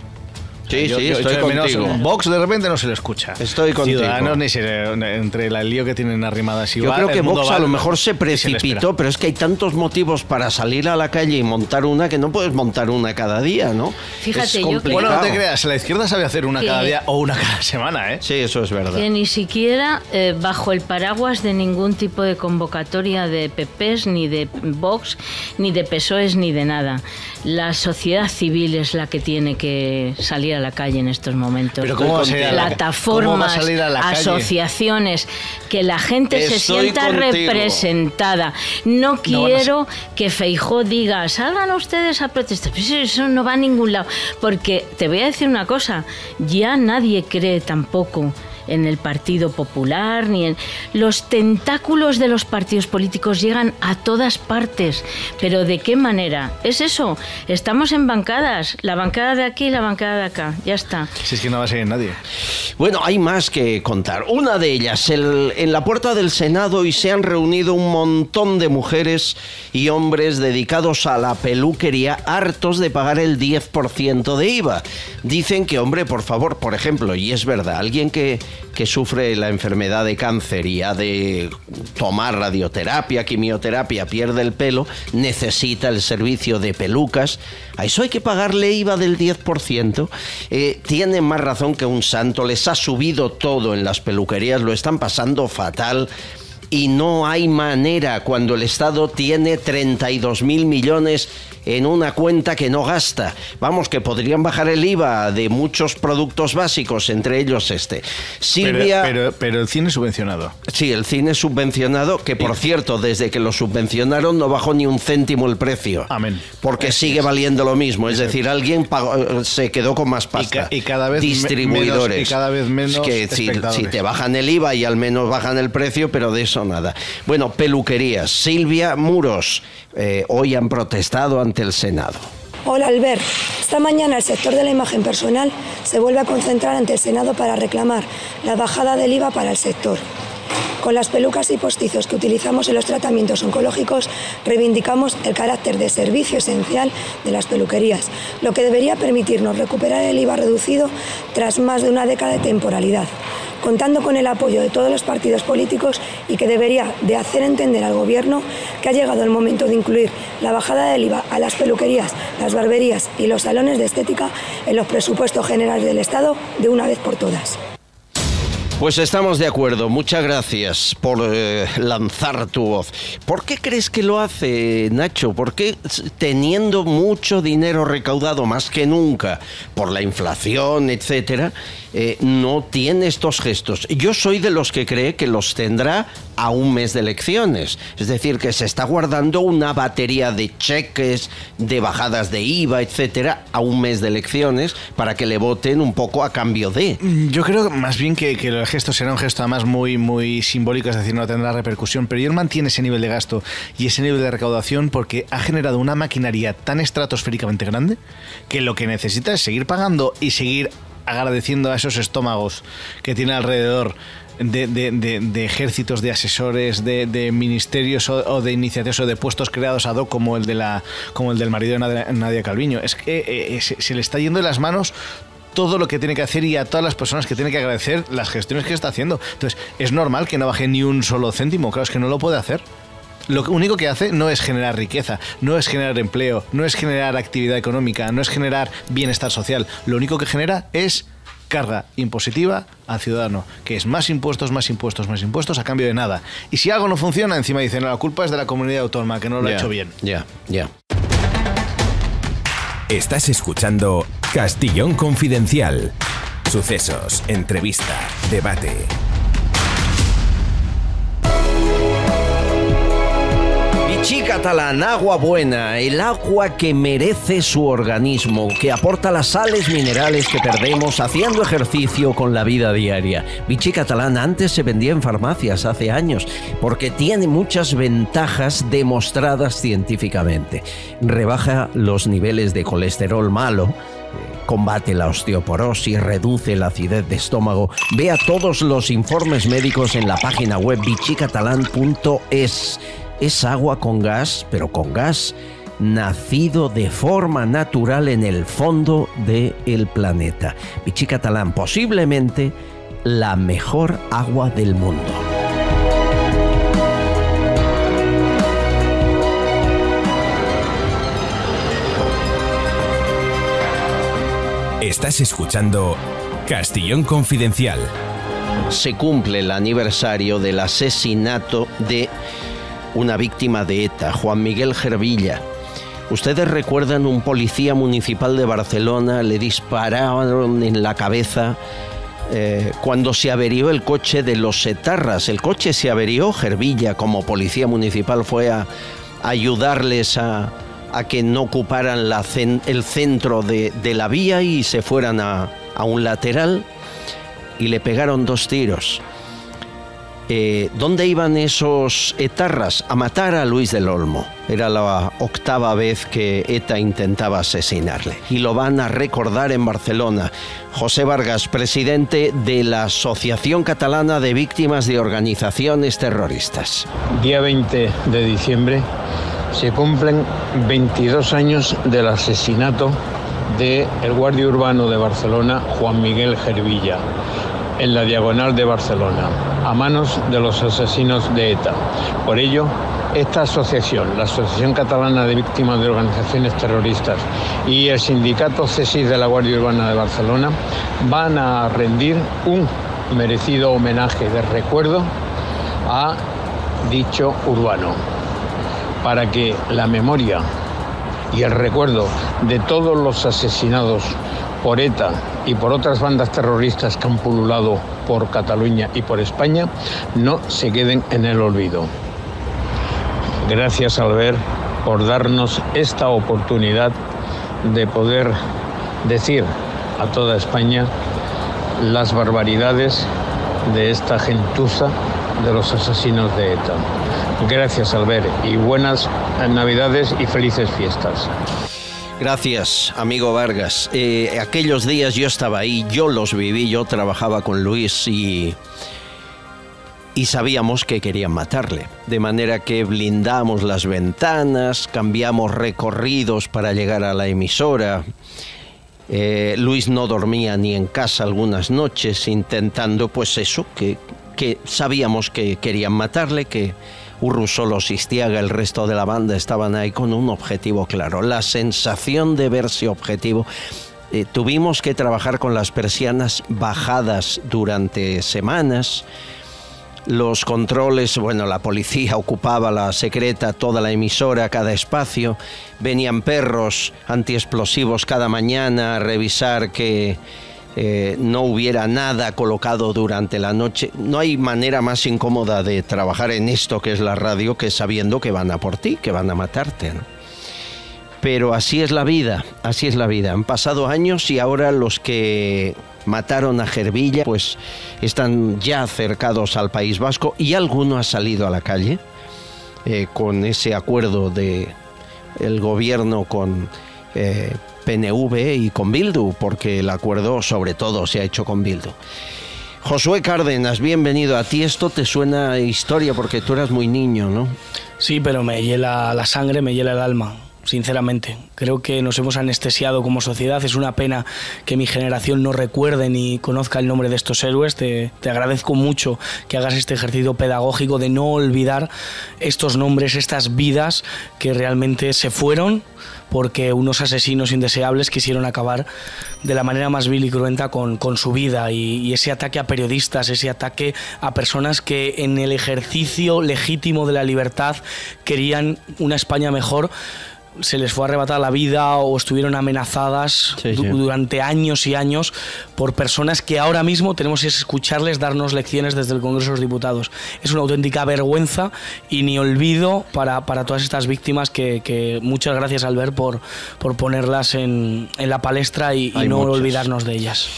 Sí, Sí, Yo- sí, yo estoy menos- contigo. Vox de repente no se le escucha. Estoy contigo. Ciudadanos ni se entre la lío que tienen arrimadas y Yo va, creo que el Vox va- a lo mejor se precipitó, pero es que hay tantos motivos para salir a la calle y montar una que no puedes montar una cada día, ¿no? Fíjate, es yo creo-. Bueno, no te creas, la izquierda sabe hacer una Que- cada día o una cada semana, ¿eh? Sí, eso es verdad. Que ni siquiera eh, bajo el paraguas de ningún tipo de convocatoria de PPs, ni de Vox, ni de PSOEs, ni de nada. La sociedad civil es la que tiene que salir a la calle en estos momentos. Pero ¿cómo va a salir a la ca- Plataformas, cómo a a la asociaciones, que la gente se sienta contigo. representada. No quiero que Feijó diga, salgan ustedes a protestar. Pues eso no va a ningún lado. Porque te voy a decir una cosa, ya nadie cree tampoco en el Partido Popular, ni en... Los tentáculos de los partidos políticos llegan a todas partes. Pero ¿de qué manera? Es eso, estamos en bancadas, la bancada de aquí y la bancada de acá, ya está. Si es que no va a seguir nadie. Bueno, hay más que contar. Una de ellas, el- en la puerta del Senado y se han reunido un montón de mujeres y hombres dedicados a la peluquería, hartos de pagar el 10% de IVA. Dicen que, hombre, por favor, por ejemplo, y es verdad, alguien que, que sufre la enfermedad de cáncer y ha de tomar radioterapia, quimioterapia, pierde el pelo, necesita el servicio de pelucas. A eso hay que pagarle IVA del 10%. Eh, tiene más razón que un santo, les ha subido todo en las peluquerías, lo están pasando fatal. Y no hay manera cuando el Estado tiene 32 mil millones en una cuenta que no gasta. Vamos, que podrían bajar el IVA de muchos productos básicos, entre ellos este. Silvia... Pero, pero, pero el cine subvencionado. Sí, el cine subvencionado, que por cierto, desde que lo subvencionaron no bajó ni un céntimo el precio. Amén. Porque sigue es. valiendo lo mismo. Es decir, alguien pagó- se quedó con más Y, pasta. ca- y cada vez Distribuidores. menos, y cada vez menos Es que si te bajan el IVA y al menos bajan el precio, pero de eso nada. Bueno, peluquerías. Silvia Muros. eh, hoy han protestado ante el Senado. Hola Albert. Esta mañana el sector de la imagen personal se vuelve a concentrar ante el Senado para reclamar la bajada del IVA para el sector. Con las pelucas y postizos que utilizamos en los tratamientos oncológicos, reivindicamos el carácter de servicio esencial de las peluquerías, lo que debería permitirnos recuperar el IVA reducido tras más de una década de temporalidad, contando con el apoyo de todos los partidos políticos y que debería de hacer entender al Gobierno que ha llegado el momento de incluir la bajada del IVA a las peluquerías, las barberías y los salones de estética en los presupuestos generales del Estado de una vez por todas. Pues estamos de acuerdo. Muchas gracias por eh, lanzar tu voz. ¿Por qué crees que lo hace Nacho? ¿Por qué teniendo mucho dinero recaudado más que nunca por la inflación, etcétera, eh, no tiene estos gestos? Yo soy de los que cree que los tendrá a un mes de elecciones. Es decir, que se está guardando una batería de cheques, de bajadas de IVA, etcétera, a un mes de elecciones para que le voten un poco a cambio de. Yo creo más bien que, que el gesto será un gesto además muy, muy simbólico, es decir, no tendrá repercusión, pero él mantiene ese nivel de gasto y ese nivel de recaudación porque ha generado una maquinaria tan estratosféricamente grande que lo que necesita es seguir pagando y seguir agradeciendo a esos estómagos que tiene alrededor de, de- de- de ejércitos, de asesores, de, ministerios o, de iniciativas o de puestos creados ad hoc como el, de la, como el del marido de Nadia, Nadia Calviño. Es que eh, eh, se, se le está yendo de las manos todo lo que tiene que hacer y a todas las personas que tiene que agradecer las gestiones que está haciendo. Entonces, es normal que no baje ni un solo céntimo, claro, es que no lo puede hacer. Lo único que hace no es generar riqueza, no es generar empleo, no es generar actividad económica, no es generar bienestar social. Lo único que genera es carga impositiva al ciudadano, que es más impuestos, más impuestos, más impuestos a cambio de nada. Y si algo no funciona, encima dicen, "No, la culpa es de la comunidad autónoma, que no lo ha hecho bien. Ya, ya. Estás escuchando Castillón Confidencial. Sucesos, entrevista, debate. Vichy catalán, agua buena, el agua que merece su organismo, que aporta las sales minerales que perdemos haciendo ejercicio con la vida diaria. Vichy catalán antes se vendía en farmacias hace años porque tiene muchas ventajas demostradas científicamente. Rebaja los niveles de colesterol malo, combate la osteoporosis, reduce la acidez de estómago. Vea todos los informes médicos en la página web bichicatalan.es. Es agua con gas, pero con gas. nacido de forma natural en el fondo del planeta. Vichy Catalán, posiblemente la mejor agua del mundo. Estás escuchando Castillón Confidencial. Se cumple el aniversario del asesinato de una víctima de ETA, Juan Miguel Gervilla. Ustedes recuerdan un policía municipal de Barcelona, le dispararon en la cabeza eh, cuando se averió el coche de los etarras. El coche se averió, Gervilla como policía municipal fue a ayudarles a, a que no ocuparan el centro de, la vía y se fueran a, un lateral y le pegaron dos tiros. Eh, ¿Dónde iban esos etarras? A matar a Luis del Olmo. Era la octava vez que ETA intentaba asesinarle. Y lo van a recordar en Barcelona. José Vargas, presidente de la Asociación Catalana de Víctimas de Organizaciones Terroristas. Día 20 de diciembre se cumplen 22 años del asesinato del el guardia urbano de Barcelona, Juan Miguel Gervilla, en la diagonal de Barcelona, a manos de los asesinos de ETA. Por ello, esta asociación, la Asociación Catalana de Víctimas de Organizaciones Terroristas y el sindicato CESIS de la Guardia Urbana de Barcelona van a rendir un merecido homenaje de recuerdo a dicho urbano para que la memoria y el recuerdo de todos los asesinados por ETA y por otras bandas terroristas que han pululado por Cataluña y por España no se queden en el olvido. Gracias Albert por darnos esta oportunidad de poder decir a toda España las barbaridades de esta gentuza de los asesinos de ETA. Gracias, Albert, y buenas Navidades y felices fiestas. Gracias, amigo Vargas. Eh, aquellos días yo estaba ahí, yo los viví, yo trabajaba con Luis y, y sabíamos que querían matarle. De manera que blindamos las ventanas, cambiamos recorridos para llegar a la emisora. Eh, Luis no dormía ni en casa algunas noches intentando pues eso, que, que sabíamos que querían matarle, que Urrusolo, Sistiaga, el resto de la banda estaban ahí con un objetivo claro. La sensación de verse objetivo. Eh, tuvimos que trabajar con las persianas bajadas durante semanas. Los controles, bueno, la policía ocupaba la secreta, toda la emisora, cada espacio. Venían perros antiexplosivos cada mañana a revisar que eh, no hubiera nada colocado durante la noche. No hay manera más incómoda de trabajar en esto que es la radio que sabiendo que van a por ti, que van a matarte. Pero así es la vida, así es la vida. Han pasado años y ahora los que mataron a Gervilla pues están ya acercados al País Vasco y alguno ha salido a la calle eh, con ese acuerdo de el gobierno con eh, PNV y con Bildu, porque el acuerdo sobre todo se ha hecho con Bildu. Josué Cárdenas, bienvenido a ti. Esto te suena historia porque tú eras muy niño, ¿no? Sí, pero me hiela la sangre, me hiela el alma sinceramente. Creo que nos hemos anestesiado como sociedad. Es una pena que mi generación no recuerde ni conozca el nombre de estos héroes. Te, agradezco mucho que hagas este ejercicio pedagógico de no olvidar estos nombres, estas vidas que realmente se fueron porque unos asesinos indeseables quisieron acabar de la manera más vil y cruenta con, su vida y, ese ataque a periodistas, ese ataque a personas que en el ejercicio legítimo de la libertad querían una España mejor se les fue arrebatada la vida o estuvieron amenazadas durante años y años por personas que ahora mismo tenemos que escucharles darnos lecciones desde el Congreso de los Diputados. Es una auténtica vergüenza y ni olvido para, para todas estas víctimas que, muchas gracias Albert por, por ponerlas en, en la palestra y, no olvidarnos de ellas.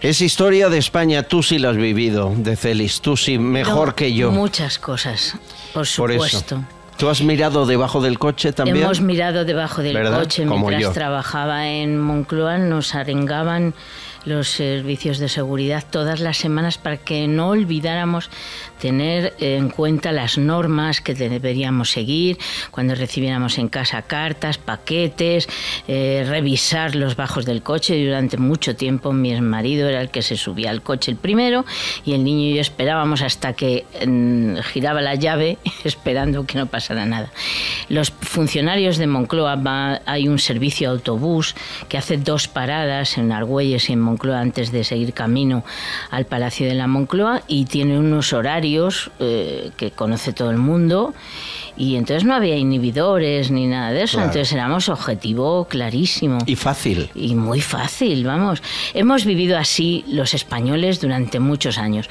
Es historia de España, tú sí la has vivido, de Celis, tú sí, mejor que yo. Muchas cosas, por supuesto. ¿Tú has mirado debajo del coche también? Hemos mirado debajo del ¿Verdad? coche Como mientras yo. trabajaba en Moncloa, nos arengaban los servicios de seguridad todas las semanas para que no olvidáramos tener en cuenta las normas que deberíamos seguir cuando recibiéramos en casa cartas, paquetes, eh, revisar los bajos del coche. Durante mucho tiempo mi marido era el que se subía al coche el primero y el niño y yo esperábamos hasta que mm, giraba la llave esperando que no pasara nada. Los funcionarios de Moncloa va- hay un servicio autobús que hace dos paradas en Argüelles y en Moncloa antes de seguir camino al Palacio de la Moncloa y tiene unos horarios eh, que conoce todo el mundo y entonces no había inhibidores ni nada de eso, Claro. entonces éramos objetivo clarísimo. Y fácil. Y muy fácil, vamos. Hemos vivido así los españoles durante muchos años.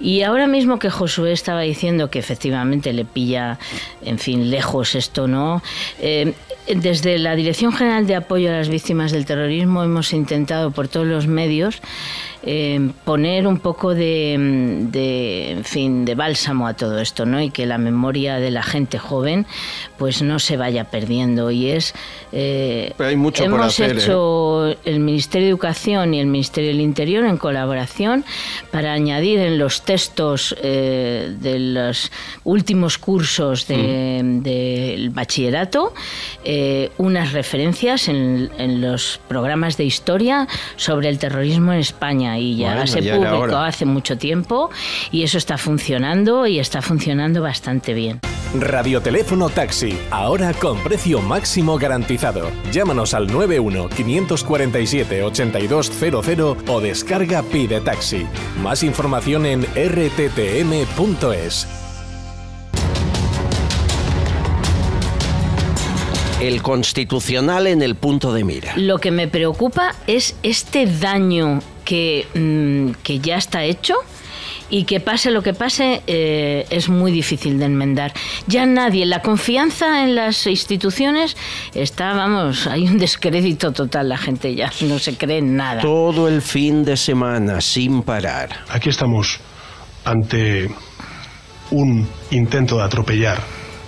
Y ahora mismo que Josué estaba diciendo que efectivamente le pilla, en fin, lejos esto, ¿no? Eh, desde la Dirección General de Apoyo a las Víctimas del Terrorismo hemos intentado por todos los medios eh, poner un poco de, de, en fin, de bálsamo a todo esto, ¿no? Y que la memoria de la gente joven, pues no se vaya perdiendo. Y es eh, Pero hay mucho por hemos hacer, ¿eh? hecho el Ministerio de Educación y el Ministerio del Interior en colaboración para añadir en los textos eh, de los últimos cursos de- Mm. del bachillerato eh, unas referencias en, en los programas de historia sobre el terrorismo en España y ya Bueno, se ya publicó hace mucho tiempo y eso está funcionando y está funcionando bastante bien. Radioteléfono Taxi, ahora con precio máximo garantizado. Llámanos al 91 547 8200 o descarga Pide Taxi. Más información en rttm.es. El constitucional en el punto de mira. Lo que me preocupa es este daño que, mm, que ya está hecho y que pase lo que pase eh, es muy difícil de enmendar. Ya nadie, la confianza en las instituciones está, vamos, hay un descrédito total, la gente ya no se cree en nada. Todo el fin de semana sin parar. Aquí estamos ante un intento de atropellar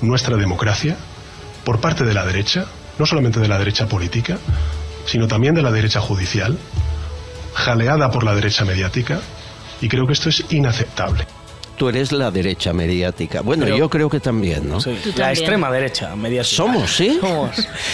nuestra democracia por parte de la derecha, no solamente de la derecha política, sino también de la derecha judicial, jaleada por la derecha mediática, y creo que esto es inaceptable. Tú eres la derecha mediática. Bueno, Pero- yo creo que también, ¿no? Sí, la también. extrema derecha mediática. Somos, ¿sí? Somos.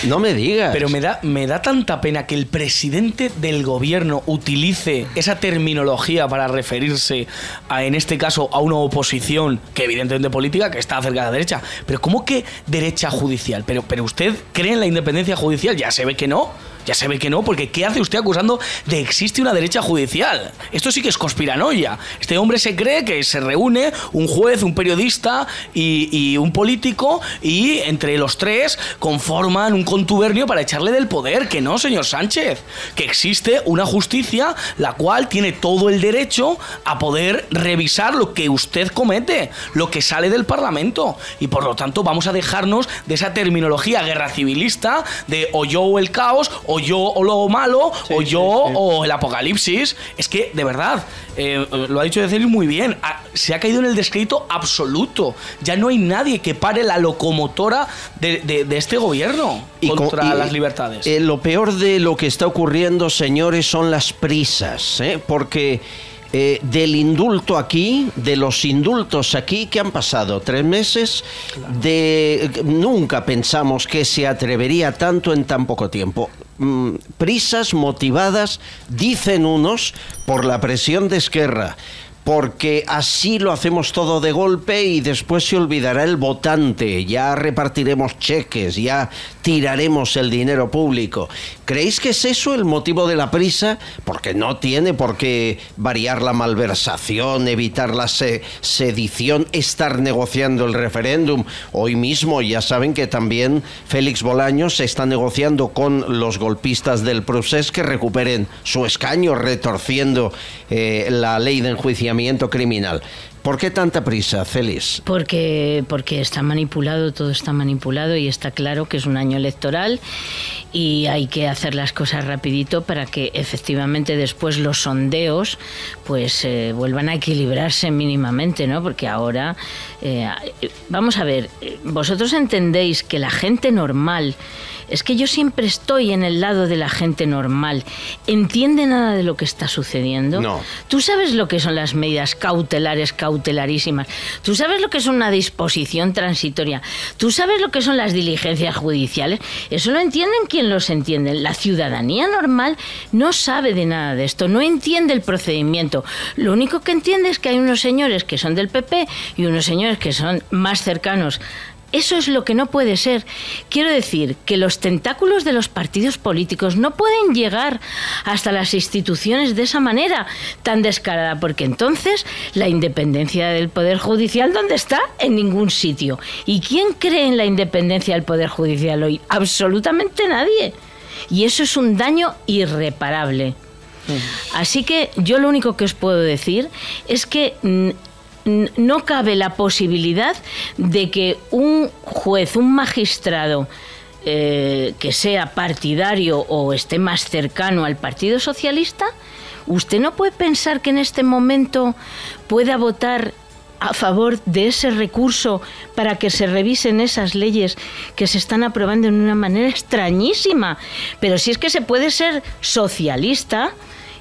No me digas. Pero me da, me da tanta pena que el presidente del gobierno utilice esa terminología para referirse a, en este caso, a una oposición que evidentemente política, que está cerca de la derecha. Pero ¿cómo que derecha judicial? Pero, pero usted cree en la independencia judicial, ya se ve que no. Ya se ve que no, porque ¿qué hace usted acusando de existe una derecha judicial? Esto sí que es conspiranoia. Este hombre se cree que se reúne un juez, un periodista y, un político y entre los tres conforman un contubernio para echarle del poder. Que no, señor Sánchez. Que existe una justicia la cual tiene todo el derecho a poder revisar lo que usted comete, lo que sale del Parlamento. Y por lo tanto vamos a dejarnos de esa terminología guerra civilista de o yo o el caos, yo o lo malo, o yo o el apocalipsis. Es que, de verdad, eh, lo ha dicho decir muy bien, ha- se ha caído en el descrédito absoluto. Ya no hay nadie que pare la locomotora de, de- de este gobierno con- contra y, las libertades. eh, lo peor de lo que está ocurriendo, señores, son las prisas, ¿eh? porque eh, del indulto aquí, de los indultos aquí, que han pasado tres meses, de nunca pensamos que se atrevería tanto en tan poco tiempo. Mm, prisas motivadas, dicen unos, por la presión de Esquerra. Porque así lo hacemos todo de golpe y después se olvidará el votante, ya repartiremos cheques, ya tiraremos el dinero público. ¿Creéis que es eso el motivo de la prisa? Porque no tiene por qué variar la malversación, evitar la se- sedición, estar negociando el referéndum. Hoy mismo ya saben que también Félix Bolaños se está negociando con los golpistas del procés que recuperen su escaño, retorciendo eh, la ley de enjuiciamiento criminal. ¿Por qué tanta prisa, Celis? Porque, porque está manipulado, todo está manipulado y está claro que es un año electoral y hay que hacer las cosas rapidito para que efectivamente después los sondeos pues eh, vuelvan a equilibrarse mínimamente, ¿no? Porque ahora, eh, vamos a ver, vosotros entendéis que la gente normal es que yo siempre estoy en el lado de la gente normal. ¿Entiende nada de lo que está sucediendo? No. ¿Tú sabes lo que son las medidas cautelares, cautelarísimas? ¿Tú sabes lo que es una disposición transitoria? ¿Tú sabes lo que son las diligencias judiciales? Eso lo entienden quien los entiende. La ciudadanía normal no sabe de nada de esto, no entiende el procedimiento. Lo único que entiende es que hay unos señores que son del PP y unos señores que son más cercanos eso es lo que no puede ser. Quiero decir que los tentáculos de los partidos políticos no pueden llegar hasta las instituciones de esa manera tan descarada, porque entonces la independencia del Poder Judicial, ¿dónde está? En ningún sitio. ¿Y quién cree en la independencia del Poder Judicial hoy? Absolutamente nadie. Y eso es un daño irreparable. Mm. Así que yo lo único que os puedo decir es que mm, no cabe la posibilidad de que un juez, un magistrado, eh, que sea partidario o esté más cercano al Partido Socialista, usted no puede pensar que en este momento pueda votar a favor de ese recurso para que se revisen esas leyes que se están aprobando de una manera extrañísima. Pero si es que se puede ser socialista,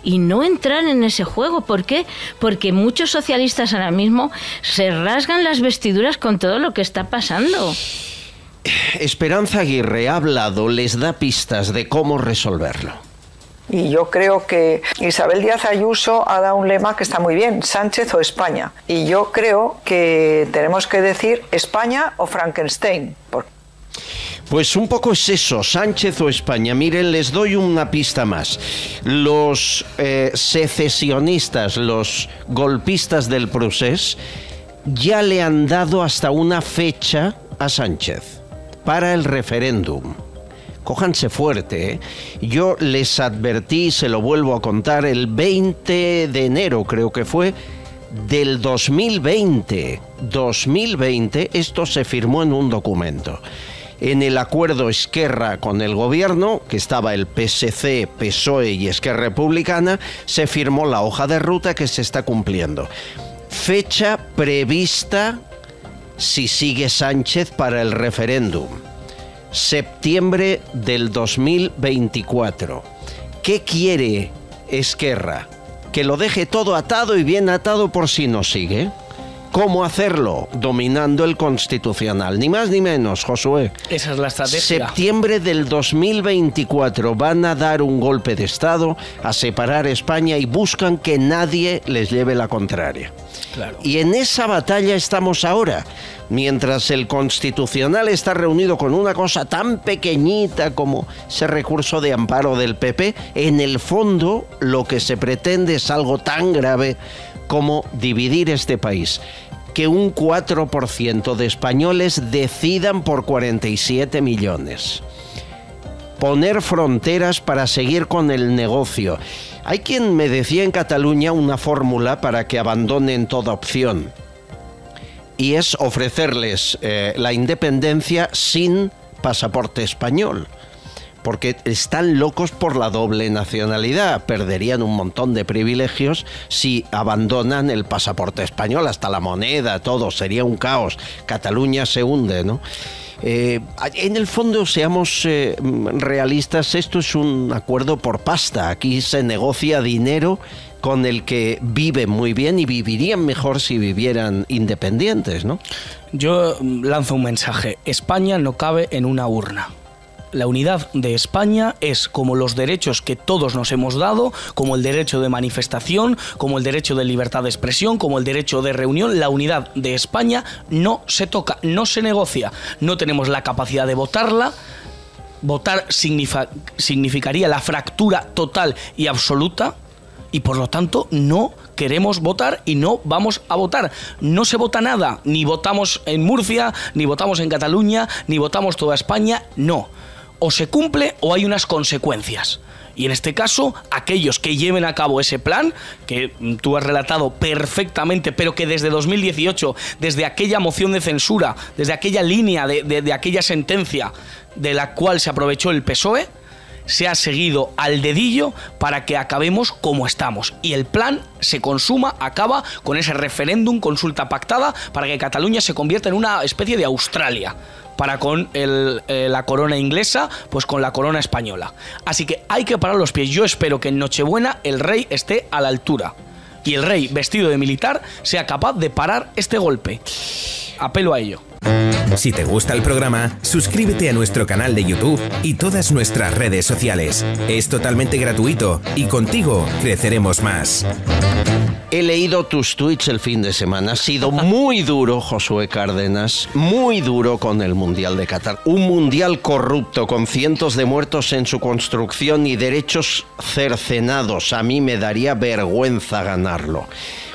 y no entrar en ese juego. ¿Por qué? Porque muchos socialistas ahora mismo se rasgan las vestiduras con todo lo que está pasando. Esperanza Aguirre ha hablado, les da pistas de cómo resolverlo. Y yo creo que Isabel Díaz Ayuso ha dado un lema que está muy bien, Sánchez o España. Y yo creo que tenemos que decir España o Frankenstein. Pues un poco es eso, Sánchez o España. Miren, les doy una pista más. Los eh, secesionistas, los golpistas del procés, ya le han dado hasta una fecha a Sánchez para el referéndum. Cójanse fuerte. ¿eh? Yo les advertí, se lo vuelvo a contar, el 20 de enero creo que fue, del 2020. 2020, esto se firmó en un documento en el acuerdo Esquerra con el gobierno, que estaba el PSC, PSOE y Esquerra Republicana, se firmó la hoja de ruta que se está cumpliendo. Fecha prevista si sigue Sánchez para el referéndum. Septiembre del 2024. ¿Qué quiere Esquerra? Que lo deje todo atado y bien atado por si no sigue. ¿Cómo hacerlo? Dominando el constitucional. Ni más ni menos, Josué. Esa es la estrategia. Septiembre del 2024 van a dar un golpe de Estado a separar España y buscan que nadie les lleve la contraria. Claro. Y en esa batalla estamos ahora. Mientras el constitucional está reunido con una cosa tan pequeñita como ese recurso de amparo del PP, en el fondo lo que se pretende es algo tan grave como dividir este país que un 4% de españoles decidan por 47 millones. Poner fronteras para seguir con el negocio. Hay quien me decía en Cataluña una fórmula para que abandonen toda opción. Y es ofrecerles eh, la independencia sin pasaporte español porque están locos por la doble nacionalidad. Perderían un montón de privilegios si abandonan el pasaporte español, hasta la moneda, todo. Sería un caos. Cataluña se hunde, ¿no? Eh, en el fondo, seamos eh, realistas, esto es un acuerdo por pasta. Aquí se negocia dinero con el que viven muy bien y vivirían mejor si vivieran independientes, ¿no? Yo lanzo un mensaje. España no cabe en una urna la unidad de España es como los derechos que todos nos hemos dado, como el derecho de manifestación, como el derecho de libertad de expresión, como el derecho de reunión. La unidad de España no se toca, no se negocia. No tenemos la capacidad de votarla. Votar significaría la fractura total y absoluta y por lo tanto no queremos votar y no vamos a votar. No se vota nada, ni votamos en Murcia, ni votamos en Cataluña, ni votamos toda España, no o se cumple o hay unas consecuencias. Y en este caso, aquellos que lleven a cabo ese plan, que mm, tú has relatado perfectamente, pero que desde 2018, desde aquella moción de censura, desde aquella línea de, de aquella sentencia de la cual se aprovechó el PSOE, se ha seguido al dedillo para que acabemos como estamos. Y el plan se consuma, acaba con ese referéndum, consulta pactada, para que Cataluña se convierta en una especie de Australia para con eh, la corona inglesa, pues con la corona española. Así que hay que parar los pies. Yo espero que en Nochebuena el rey esté a la altura y el rey vestido de militar sea capaz de parar este golpe. Apelo a ello. Si te gusta el programa, suscríbete a nuestro canal de YouTube y todas nuestras redes sociales. Es totalmente gratuito y contigo creceremos más. He leído tus tweets el fin de semana. Ha sido muy duro, Josué Cárdenas, muy duro con el Mundial de Qatar. Un mundial corrupto, con cientos de muertos en su construcción y derechos cercenados. A mí me daría vergüenza ganarlo.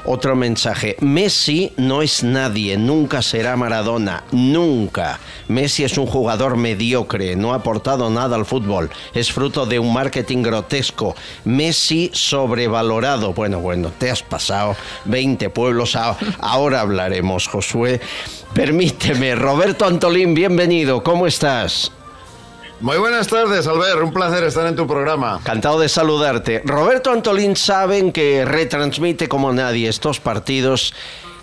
Otro mensaje, Messi no es nadie, nunca será Maradona, nunca. Messi es un jugador mediocre, no ha aportado nada al fútbol, es fruto de un marketing grotesco. Messi sobrevalorado, bueno, bueno, te has pasado 20 pueblos, ahora hablaremos, Josué. Permíteme, Roberto Antolín, bienvenido, ¿cómo estás? Muy buenas tardes, Albert. Un placer estar en tu programa. Encantado de saludarte. Roberto Antolín saben que retransmite como nadie estos partidos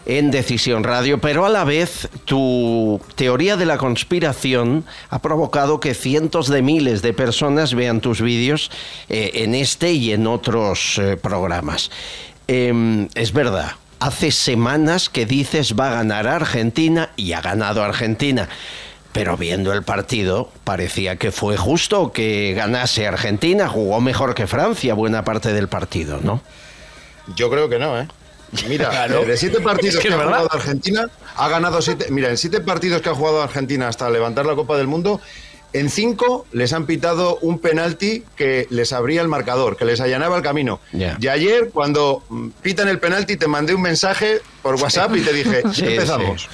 en Decisión Radio, pero a la vez tu teoría de la conspiración ha provocado que cientos de miles de personas vean tus vídeos eh, en este y en otros eh, programas. Em, es verdad, hace semanas que dices va a ganar Argentina y ha ganado Argentina pero viendo el partido parecía que fue justo que ganase Argentina, jugó mejor que Francia buena parte del partido, ¿no? Yo creo que no, ¿eh? Mira, de siete partidos que, ha jugado Argentina, ha ganado siete. Mira, en siete partidos que ha jugado Argentina hasta levantar la Copa del Mundo, en cinco les han pitado un penalti que les abría el marcador, que les allanaba el camino. Y ayer, cuando pitan el penalti, te mandé un mensaje por WhatsApp y te dije, empezamos.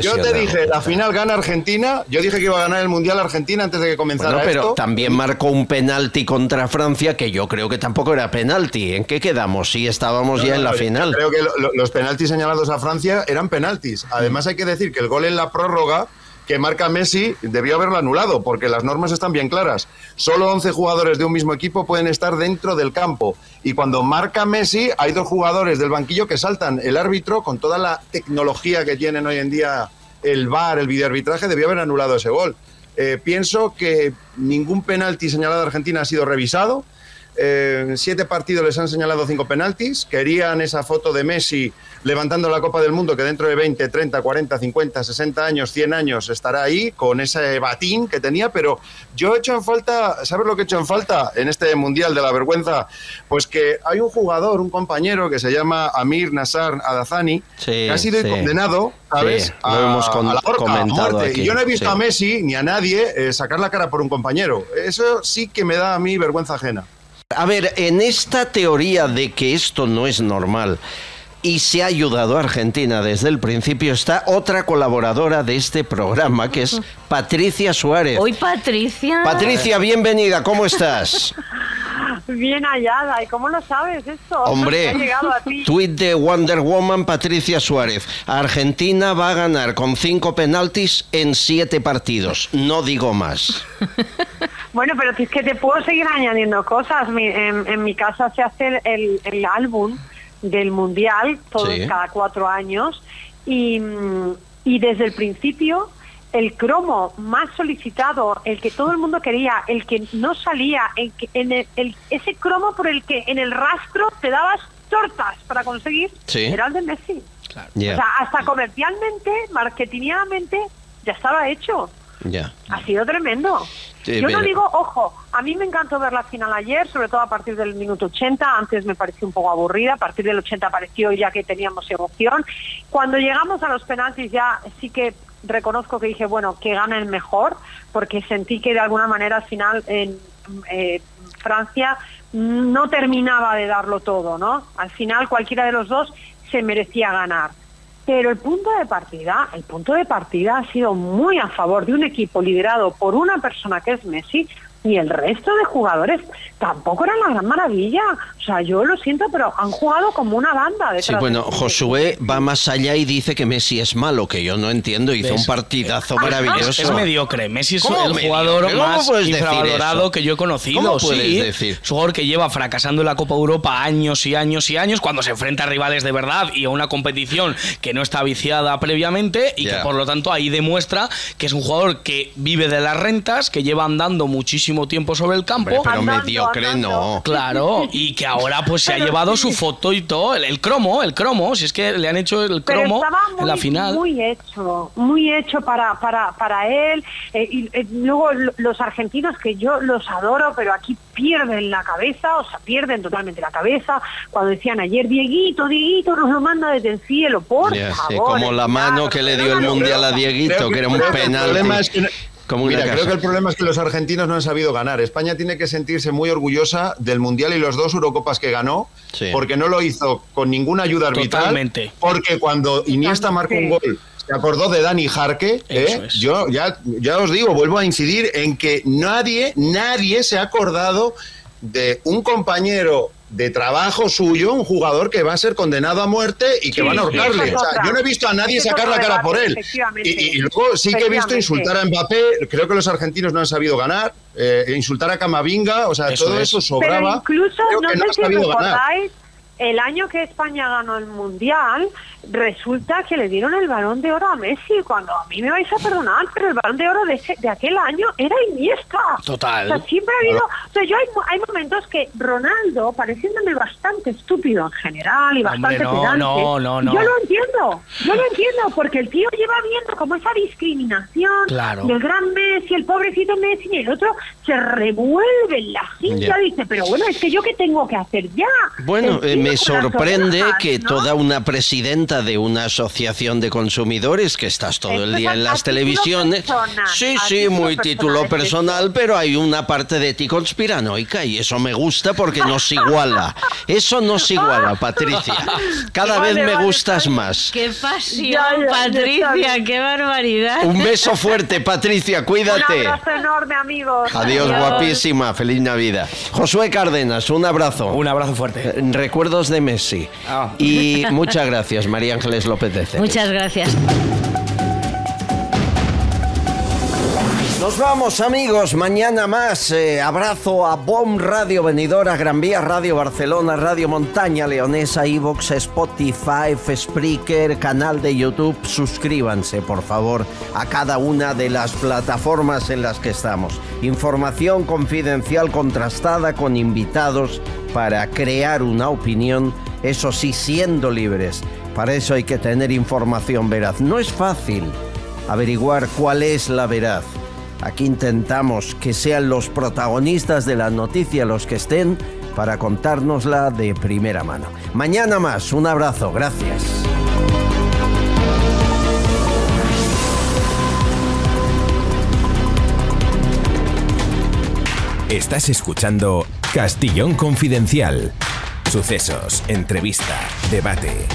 Yo te dije, la final gana Argentina. Yo dije que iba a ganar el Mundial Argentina antes de que comenzara bueno, pero también marcó un penalti contra Francia que yo creo que tampoco era penalti. ¿En qué quedamos? Sí, estábamos ya en la final. Creo que los penaltis señalados a Francia eran penaltis. Además, hay que decir que el gol en la prórroga que marca Messi debió haberlo anulado, porque las normas están bien claras. Solo 11 jugadores de un mismo equipo pueden estar dentro del campo. Y cuando marca Messi, hay dos jugadores del banquillo que saltan. El árbitro, con toda la tecnología que tienen hoy en día el VAR, el videoarbitraje, debió haber anulado ese gol. Eh, pienso que ningún penalti señalado a Argentina ha sido revisado. Eh, siete partidos les han señalado cinco penaltis. Querían esa foto de Messi levantando la Copa del Mundo que dentro de 20, 30, 40, 50, 60 años, 100 años estará ahí con ese batín que tenía, pero yo he hecho en falta, ¿sabes lo que he hecho en falta en este Mundial de la Vergüenza? Pues que hay un jugador, un compañero que se llama Amir Nassar Adazani, que ha sido condenado, ¿sabes? lo hemos a, la comentado y yo no he visto a Messi ni a nadie eh, sacar la cara por un compañero. Eso sí que me da a mí vergüenza ajena. A ver, en esta teoría de que esto no es normal, y se ha ayudado a Argentina desde el principio. Está otra colaboradora de este programa, que es Patricia Suárez. Hoy Patricia. Patricia, bienvenida, ¿cómo estás? Bien hallada, ¿y cómo lo sabes esto? Hombre, tweet de Wonder Woman Patricia Suárez. Argentina va a ganar con cinco penaltis en siete partidos. No digo más. Bueno, pero es que te puedo seguir añadiendo cosas. En, mi casa se hace el, el álbum del Mundial, todos cada cuatro años, y, y desde el principio el cromo más solicitado, el que todo el mundo quería, el que no salía, el que, en el, ese cromo por el que en el rastro te dabas tortas para conseguir, era el de Messi. O sea, hasta comercialmente, marketingamente, ya estaba hecho. Ha sido tremendo. Yo no digo, ojo, a mí me encantó ver la final ayer, sobre todo a partir del minuto 80, antes me pareció un poco aburrida, a partir del 80 pareció ya que teníamos emoción. Cuando llegamos a los penaltis ya sí que reconozco que dije, bueno, que gane el mejor, porque sentí que de alguna manera al final en eh, Francia no terminaba de darlo todo, ¿no? Al final cualquiera de los dos se merecía ganar. Pero el punto de partida, el punto de partida ha sido muy a favor de un equipo liderado por una persona que es Messi, y el resto de jugadores tampoco eran la gran maravilla. O sea, yo lo siento, pero han jugado como una banda. Sí, bueno, Josué va más allá y dice que Messi es malo, que yo no entiendo. Hizo un partidazo maravilloso. Es, mediocre. Messi es el jugador más infravalorado que yo he conocido. ¿Cómo puedes decir? Es un jugador que lleva fracasando en la Copa Europa años y años y años cuando se enfrenta a rivales de verdad y a una competición que no está viciada previamente y que por lo tanto ahí demuestra que es un jugador que vive de las rentas, que lleva andando muchísimo tiempo sobre el campo. pero mediocre no. Claro, y que ahora pues se ha llevado su foto y todo, el, cromo, el cromo, si es que le han hecho el cromo en la final. Muy hecho, muy hecho para, para, para él. Eh, y eh, luego los argentinos que yo los adoro, pero aquí pierden la cabeza, o sea, pierden totalmente la cabeza. Cuando decían ayer, Dieguito, Dieguito nos lo manda desde el cielo, por favor. como la mano que le dio el mundial a Dieguito, que, era un penal. Mira, creo que el problema es que los argentinos no han sabido ganar. España tiene que sentirse muy orgullosa del Mundial y los dos Eurocopas que ganó, porque no lo hizo con ninguna ayuda arbitral. Totalmente. Porque cuando Iniesta marcó un gol, se acordó de Dani Jarque. ¿eh? Yo ya, ya os digo, vuelvo a incidir en que nadie, nadie se ha acordado de un compañero de trabajo suyo, un jugador que va a ser condenado a muerte y que van a ahorcarle. yo no he visto a nadie sacar la cara por él. Y, luego sí que he visto insultar a Mbappé, creo que los argentinos no han sabido ganar, eh, insultar a Camavinga, o sea, todo eso sobraba. Pero incluso, no, sé si recordáis, el año que España ganó el Mundial, resulta que le dieron el balón de oro a Messi, cuando a mí me vais a perdonar, pero el balón de oro de, de aquel año era Iniesta. Total. O sea, siempre ha habido... O sea, yo hay, hay momentos que Ronaldo, pareciéndome bastante estúpido en general y bastante pedante, no, no, no, yo lo entiendo, yo lo entiendo, porque el tío lleva viendo como esa discriminación claro. del gran Messi, el pobrecito Messi, y el otro se revuelve en la cinta, dice, pero bueno, es que yo qué tengo que hacer ya. Bueno, eh, me sorprende que toda una presidenta de una asociación de consumidores que estás todo el día en las televisiones. Sí, sí, muy título personal, pero hay una parte de ti conspiranoica y eso me gusta porque nos iguala. Eso nos iguala, Patricia. Cada vez me gustas más. Qué pasión, Patricia, qué barbaridad. Un beso fuerte, Patricia, cuídate. Un abrazo enorme, amigos. Adiós, guapísima. Feliz Navidad. Josué Cárdenas, un abrazo. Un abrazo fuerte. Recuerdos de Messi. Ah. Y muchas gracias, María. María Ángeles López de Muchas gracias. Nos vamos amigos, mañana más. Eh, abrazo a BOM Radio Venidora, Gran Vía Radio Barcelona, Radio Montaña Leonesa, Evox, Spotify, Spreaker, canal de YouTube. Suscríbanse por favor a cada una de las plataformas en las que estamos. Información confidencial contrastada con invitados para crear una opinión, eso sí, siendo libres. Para eso hay que tener información veraz. No es fácil averiguar cuál es la veraz. Aquí intentamos que sean los protagonistas de la noticia los que estén para contárnosla de primera mano. Mañana más, un abrazo, gracias. Estás escuchando Castillón Confidencial. Sucesos, entrevista, debate